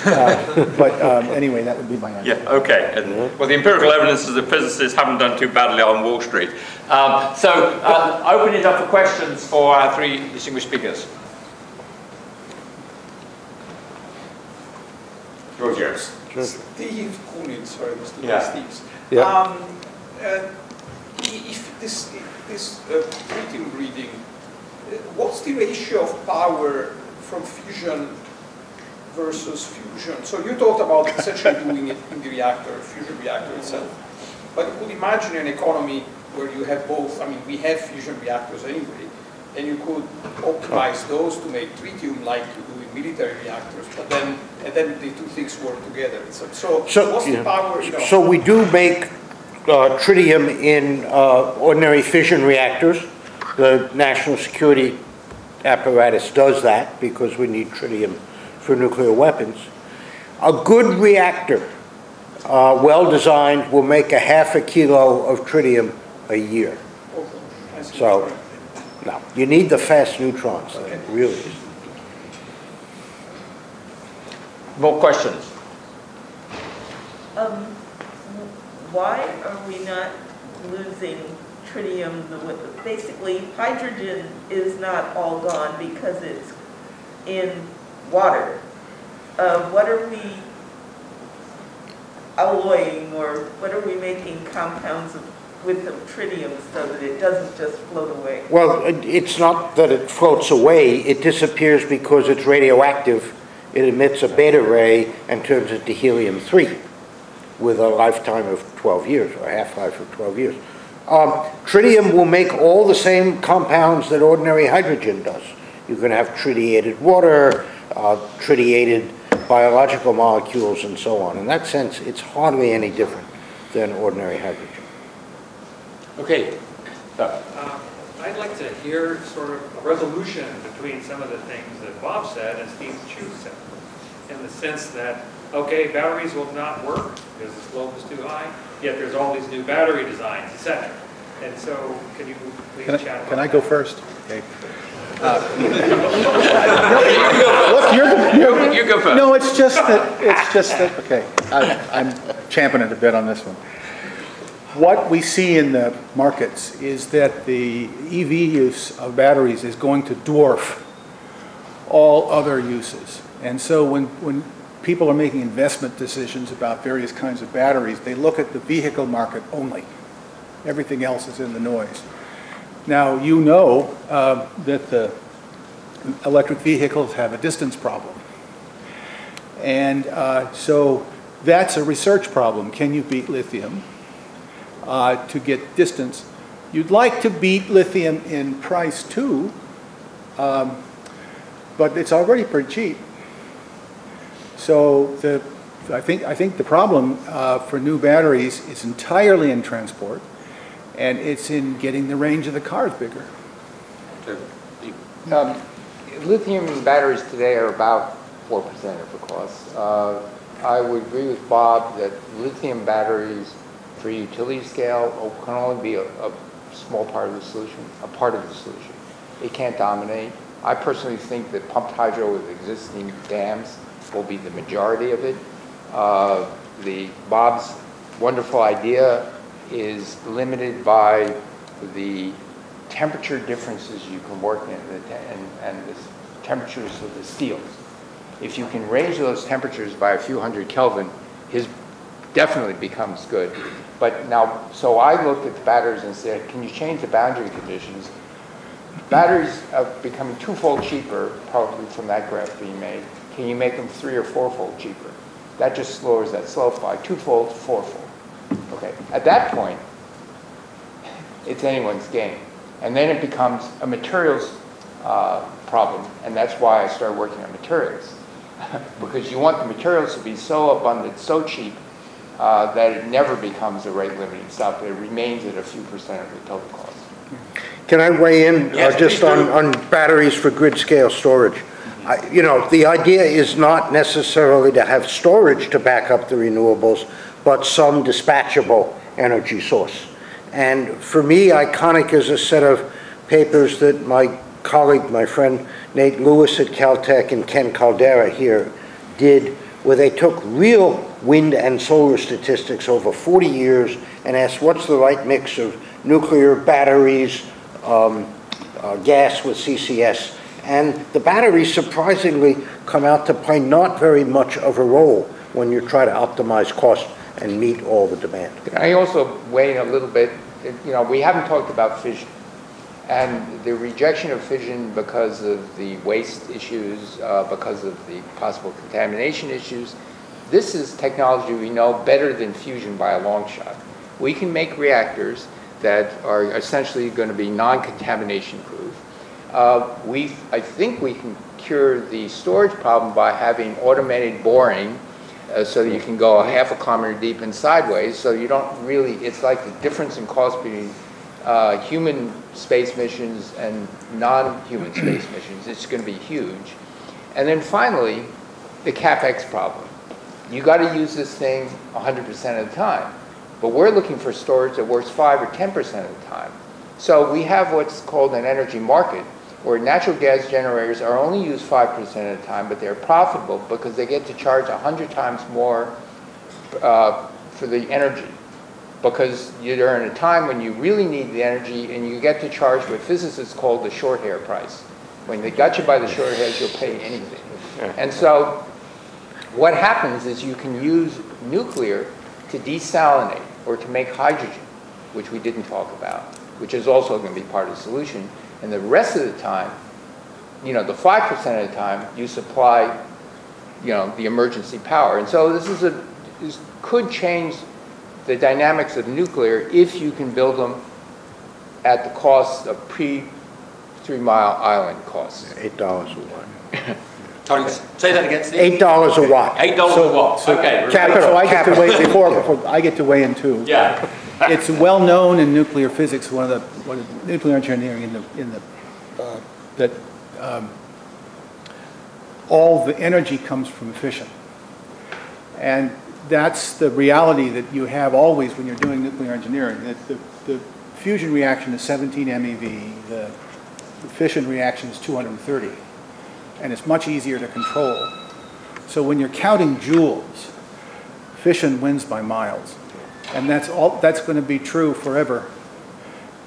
Uh, but um, anyway, that would be my answer. Yeah, okay. And, well, the empirical evidence is that physicists haven't done too badly on Wall Street. Um, so, uh, open it up for questions for our three distinguished speakers. George, yes. Steve Koonin, sorry, Mr. Yeah. Steves. Yeah. Um, uh, i- if this, this uh, tritium breeding, uh, what's the ratio of power from fusion versus fusion? So you talked about essentially doing it in the reactor, fusion reactor itself. But you could imagine an economy where you have both, I mean, we have fusion reactors anyway, and you could optimize those to make tritium like you do in military reactors, but then, and then the two things work together. So, so So, what's the power, you know? So we do make uh, tritium in uh, ordinary fission reactors. The national security apparatus does that because we need tritium for nuclear weapons. A good reactor, uh, well-designed, will make a half a kilo of tritium a year. Okay, I see. So, no, you need the fast neutrons, it really. More questions? Um, why are we not losing tritium? Basically, hydrogen is not all gone because it's in water. Uh, what are we alloying or what are we making compounds of, with the tritium so that it doesn't just float away? Well, it's not that it floats away, it disappears because it's radioactive. It emits a beta ray and turns into helium-3 with a lifetime of 12 years, or a half-life of 12 years. Um, Tritium will make all the same compounds that ordinary hydrogen does. You can have tritiated water, uh, tritiated biological molecules, and so on. In that sense, it's hardly any different than ordinary hydrogen. Okay. Doug. Um, I'd like to hear sort of a resolution between some of the things that Bob said and Steve Chu said. In the sense that, okay, batteries will not work because the slope is too high, yet there's all these new battery designs, etc. And so, can you please Can I, chat about can I that? go first? Okay. Uh, Look, you're, the- you're, You go first. no, it's just that, it's just that, okay, I- I'm champing it a bit on this one. What we see in the markets is that the EV use of batteries is going to dwarf all other uses. And so when, when people are making investment decisions about various kinds of batteries, they look at the vehicle market only. Everything else is in the noise. Now, you know uh, that the electric vehicles have a distance problem. And uh, so that's a research problem. Can you beat lithium uh, to get distance? You'd like to beat lithium in price too, um, but it's already pretty cheap. So the, I think, I think the problem uh, for new batteries is entirely in transport, and it's in getting the range of the cars bigger. Um, Lithium batteries today are about 4% of the cost. Uh, I would agree with Bob that lithium batteries for utility scale can only be a, a small part of the solution, a part of the solution. It can't dominate. I personally think that pumped hydro with existing dams will be the majority of it. Uh, the Bob's wonderful idea is limited by the temperature differences you can work in and, and the temperatures of the steels. If you can raise those temperatures by a few hundred Kelvin, his definitely becomes good. But now, so I looked at the batteries and said, can you change the boundary conditions? Batteries are becoming twofold cheaper, probably from that graph being made. Can you make them three or fourfold cheaper? That just lowers that slope by twofold fourfold. Okay, at that point, it's anyone's game. And then it becomes a materials uh, problem, and that's why I started working on materials. because you want the materials to be so abundant, so cheap, uh, that it never becomes a rate limiting step. It remains at a few percent of the total cost. Can I weigh in uh, just on, on batteries for grid scale storage? You know, the idea is not necessarily to have storage to back up the renewables, but some dispatchable energy source. And for me, Iconic is a set of papers that my colleague, my friend Nate Lewis at Caltech and Ken Caldeira here did, where they took real wind and solar statistics over 40 years and asked what's the right mix of nuclear batteries, um, uh, gas with CCS. And the batteries surprisingly come out to play not very much of a role when you try to optimize cost and meet all the demand. I also weigh in a little bit? You know, we haven't talked about fission. And the rejection of fission because of the waste issues, uh, because of the possible contamination issues, this is technology we know better than fusion by a long shot. We can make reactors that are essentially going to be non-contamination proof. Uh, we, I think we can cure the storage problem by having automated boring uh, so that you can go a half a kilometer deep and sideways. So you don't really, it's like the difference in cost between uh, human space missions and non-human space missions. It's going to be huge. And then finally, the capex problem. You got to use this thing 100% of the time. But we're looking for storage that works 5 or 10% of the time. So we have what's called an energy market, where natural gas generators are only used 5% of the time, but they're profitable because they get to charge 100 times more uh, for the energy. Because you're in a time when you really need the energy and you get to charge what physicists call the short hair price. When they got you by the short hairs, you'll pay anything. And so what happens is you can use nuclear to desalinate or to make hydrogen, which we didn't talk about, which is also going to be part of the solution. And the rest of the time, you know, the 5% of the time, you supply, you know, the emergency power. And so this is a, this could change the dynamics of nuclear if you can build them at the cost of pre-Three Mile Island costs. $8 a watt. Tony, say that again, Steve. $8 a watt. Eight dollars a watt, okay. Capital, So I get to weigh, before, before, I get to weigh in too. Yeah, It's well known in nuclear physics, one of the, one of nuclear engineering in the, in the, uh, that um, all the energy comes from fission. And that's the reality that you have always when you're doing nuclear engineering, that the, the fusion reaction is 17 MeV, the the fission reaction is 230, and it's much easier to control. So when you're counting joules, fission wins by miles. And that's all, that's going to be true forever.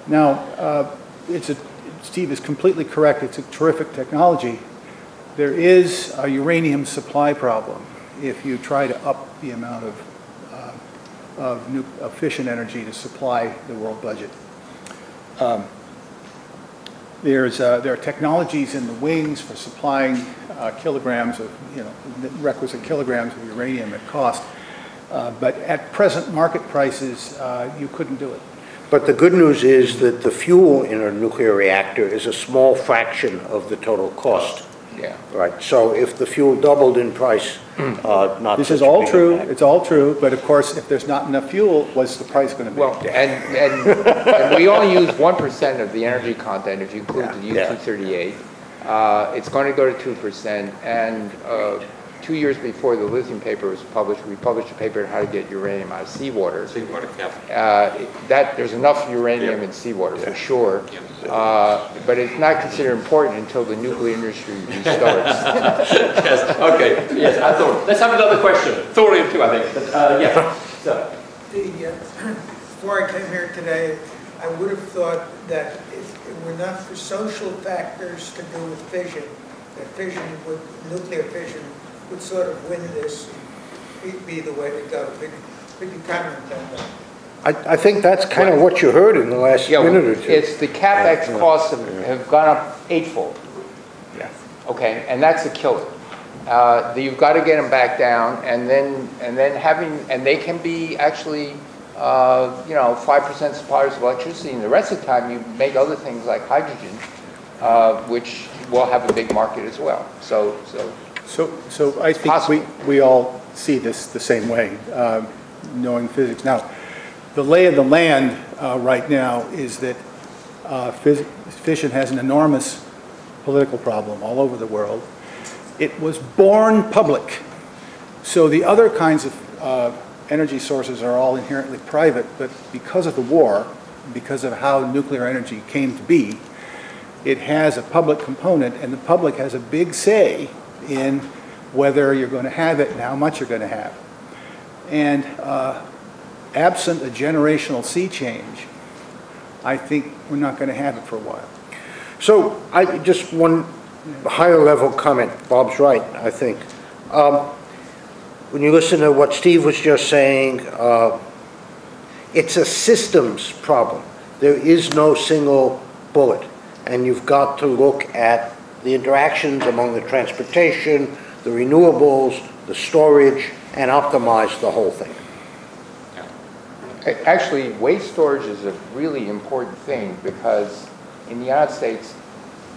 Now, uh, it's a, Steve is completely correct. It's a terrific technology. There is a uranium supply problem if you try to up the amount of, uh, of, nu- of fission energy to supply the world budget. Um, There's, uh, there are technologies in the wings for supplying uh, kilograms of, you know, requisite kilograms of uranium at cost. Uh, But at present market prices, uh, you couldn't do it. But the good news is that the fuel in a nuclear reactor is a small fraction of the total cost. Yeah. Right, so if the fuel doubled in price, uh, not This such is a all big true, impact. it's all true, but of course, if there's not enough fuel, what's the price going to be? Well, and, and, and we only use one percent of the energy content if you include the U Yeah. two thirty-eight. Uh, it's going to go to two percent, and, uh, two years before the lithium paper was published, we published a paper on how to get uranium out of seawater. Seawater, yeah. Uh, that, there's enough uranium in seawater for sure, uh, but it's not considered important until the nuclear industry restarts. Yes, okay, yes, I thought, let's have another question. Thorium too, I think, but, uh, yeah. So, The, uh, before I came here today, I would have thought that if it were not for social factors to do with fission, that fission would, nuclear fission would sort of win this, be, be the way to go. Could could you comment on that? I, I think that's kind of what you heard in the last Yeah, minute or two. it's, the CapEx Yeah. costs have, have gone up eightfold. Yeah. Okay, and that's a killer. Uh, you've got to get them back down, and then, and then having, and they can be actually, uh, you know, five percent suppliers of electricity, and the rest of the time you make other things like hydrogen, uh, which will have a big market as well. So, so, So, so I think we, Possible. we all see this the same way, um, knowing physics. Now, the lay of the land uh, right now is that uh, phys- fission has an enormous political problem all over the world. It was born public. So the other kinds of uh, energy sources are all inherently private, but because of the war, because of how nuclear energy came to be, it has a public component, and the public has a big say in whether you're going to have it and how much you're going to have. And uh, absent a generational sea change, I think we're not going to have it for a while. So I, just one higher level comment, Bob's right, I think. Um, When you listen to what Steve was just saying, uh, it's a systems problem. There is no single bullet, and you've got to look at the interactions among the transportation, the renewables, the storage, and optimize the whole thing. Actually, waste storage is a really important thing because in the United States,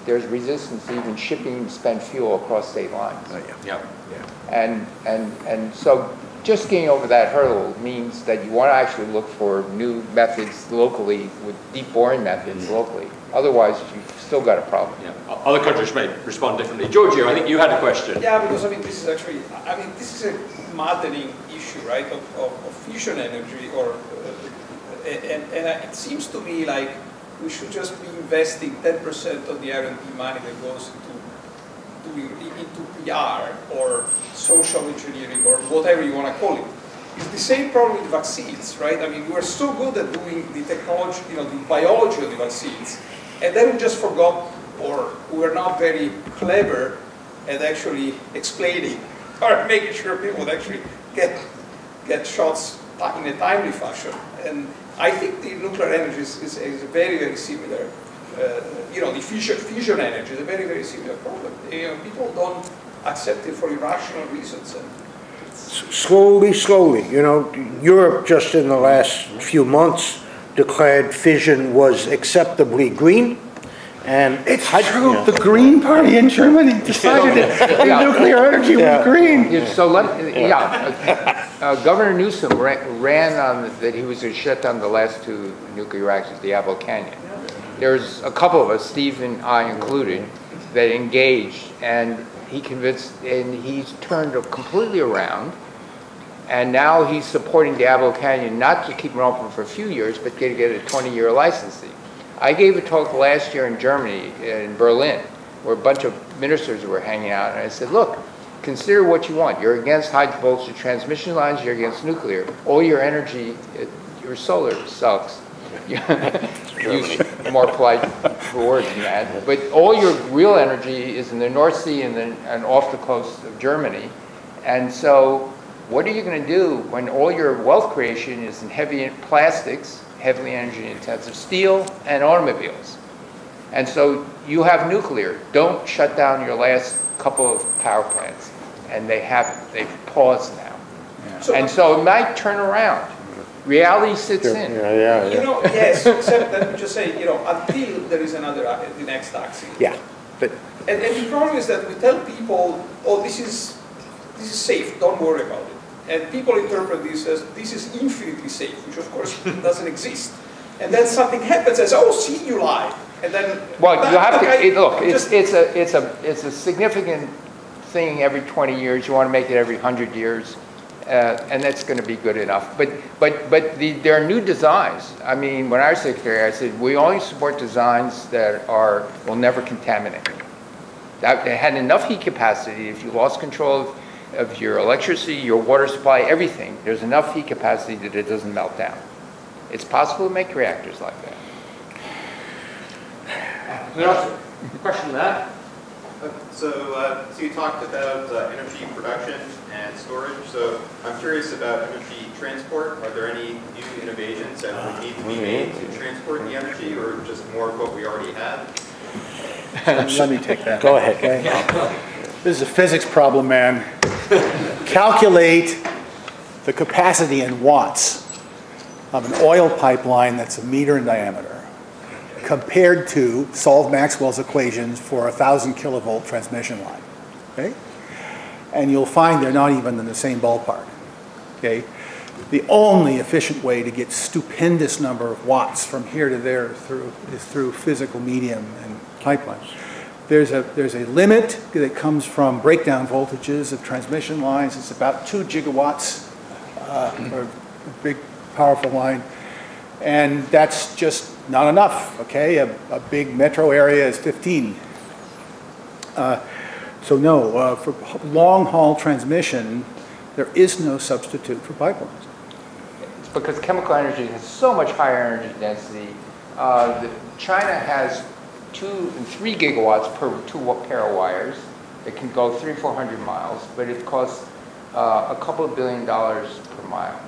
there's resistance to even shipping spent fuel across state lines. Yeah, yeah. And, and, and so just getting over that hurdle means that you want to actually look for new methods locally with deep boring methods locally. Otherwise, you've still got a problem. Yeah, other countries may respond differently. Giorgio, I think you had a question. Yeah, because I mean, this is actually, I mean, this is a maddening issue, right, of, of, of fusion energy or, uh, and, and it seems to me like we should just be investing 10% of the R&D money that goes into, doing, into Or social engineering or whatever you want to call it. It's the same problem with vaccines, right? I mean, we're so good at doing the technology, you know, the biology of the vaccines, and then we just forgot or we're not very clever at actually explaining or making sure people would actually get, get shots in a timely fashion. And I think the nuclear energy is, is, is very, very similar, uh, you know, the fusion, fusion energy is a very, very similar problem. You know, people don't accept it for irrational reasons. Slowly, slowly, you know, Europe just in the last few months declared fission was acceptably green, and... It's hyd- true, yeah. the Green Party in Germany decided that Yeah. nuclear energy Yeah. was green. Yeah, So let, yeah, uh, uh, Governor Newsom ra- ran on that he was going to shut down the last two nuclear reactors, at Diablo Canyon. There's a couple of us, Steve and I included, that engaged, and he convinced, and he's turned completely around. And now he's supporting Diablo Canyon, not to keep it open for a few years, but to get a 20-year licensing. I gave a talk last year in Germany, in Berlin, where a bunch of ministers were hanging out, and I said, look, consider what you want. You're against high voltage transmission lines, you're against nuclear. All your energy, your solar sucks. Use more polite words than that. But all your real energy is in the North Sea and then, and off the coast of Germany. And so what are you going to do when all your wealth creation is in heavy plastics, heavily energy intensive steel, and automobiles? And so you have nuclear. Don't shut down your last couple of power plants. And they haven't. they've paused now. So- And so it might turn around. Reality sits Yeah, in. yeah, You yeah. know, yes, except that we just say, you know, until there is another, uh, the next axis. Yeah, but And, and the problem is that we tell people, oh, this is, this is safe, don't worry about it. And people interpret this as, this is infinitely safe, which of course doesn't exist. And then something happens, as, oh, see, you lied. And then. Well, you have Look, I- to, it- look, it's, just- it's a, it's a, it's a significant thing every 20 years. You want to make it every 100 years. Uh, and that's going to be good enough. But, but, but the, there are new designs. I mean, when I was secretary, I said, we only support designs that are, will never contaminate. That, they had enough heat capacity, if you lost control of, of your electricity, your water supply, everything, there's enough heat capacity that it doesn't melt down. It's possible to make reactors like that. Question on that? Uh, So, uh, so you talked about uh, energy production and storage. So I'm curious about energy transport. Are there any new innovations that would need to be made to transport the energy or just more of what we already have? Let me take that. go ahead. Okay. This is a physics problem, man. Calculate the capacity in watts of an oil pipeline that's a meter in diameter compared to solve Maxwell's equations for a thousand kilovolt transmission line. Okay? And you'll find they're not even in the same ballpark. Okay? The only efficient way to get stupendous number of watts from here to there through, is through physical medium and pipelines. There's a, there's a limit that comes from breakdown voltages of transmission lines. It's about two gigawatts uh, for a big, powerful line. And that's just not enough, okay? A, a big metro area is 15. Uh, So no, uh, for long-haul transmission, there is no substitute for pipelines. It's because chemical energy has so much higher energy density. Uh, the- China has two and three gigawatts per two pair of wires. It can go three, 400 miles, but it costs uh, a couple of billion dollars per mile.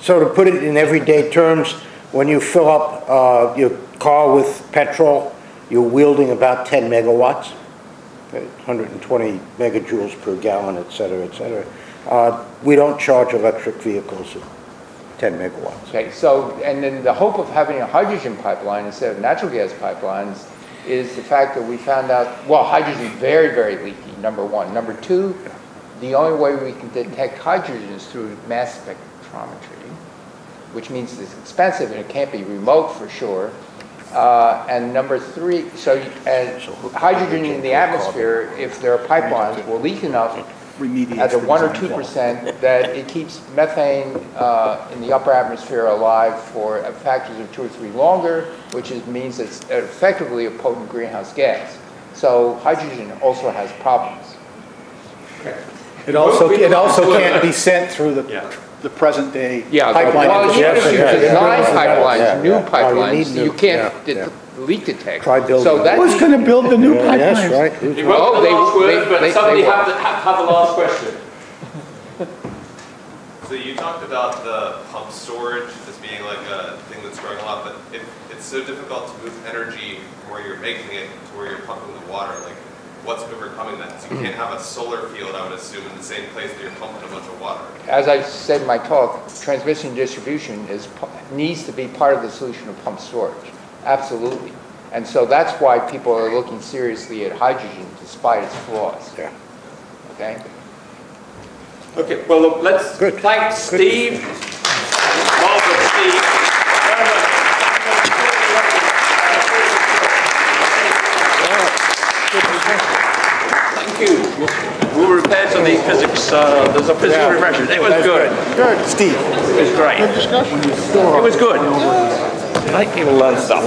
So to put it in everyday terms, when you fill up uh, your car with petrol, you're wielding about 10 megawatts, 120 megajoules per gallon, et cetera, et cetera. Uh, We don't charge electric vehicles at 10 megawatts. Okay, so, and then the hope of having a hydrogen pipeline instead of natural gas pipelines is the fact that we found out, well, hydrogen is very, very leaky, number one. Number two, the only way we can detect hydrogen is through mass spectrometry, which means it's expensive and it can't be remote for sure. Uh, and number three, so, you- and hydrogen in the atmosphere, if there are pipelines, will leak enough Remediates at a the one or two percent that it keeps methane uh, in the upper atmosphere alive for factors of two or three longer, which is, means it's effectively a potent greenhouse gas. So hydrogen also has problems. It also, it also can't be sent through Yeah. The, the present day Yeah, pipeline. well, even if you infrastructure. design Yeah, pipelines, yeah, new yeah. Oh, you pipelines, need you can't yeah, det- leak detect. Try building So that Who's going to build the new pipelines? Yes, right. Who's- You won't Oh, have they- the last they- word, but they- somebody they have the, have have the last question. So you talked about the pump storage as being like a thing that's growing a lot, but it, it's so difficult to move energy from where you're making it to where you're pumping the water. Like, what's overcoming that? So you can't have a solar field, I would assume, in the same place that you're pumping a bunch of water. As I said in my talk, transmission and distribution is, needs to be part of the solution of pump storage. Absolutely. And so that's why people are looking seriously at hydrogen despite its flaws. Yeah. Okay? Okay, well, let's Good. thank Steve, Margaret, Steve, very much. Thank you. We'll repair to the physics, uh, there's a physical refreshment. It was good. Good, Steve. It was great. Good discussion. It was good. I think people learn stuff.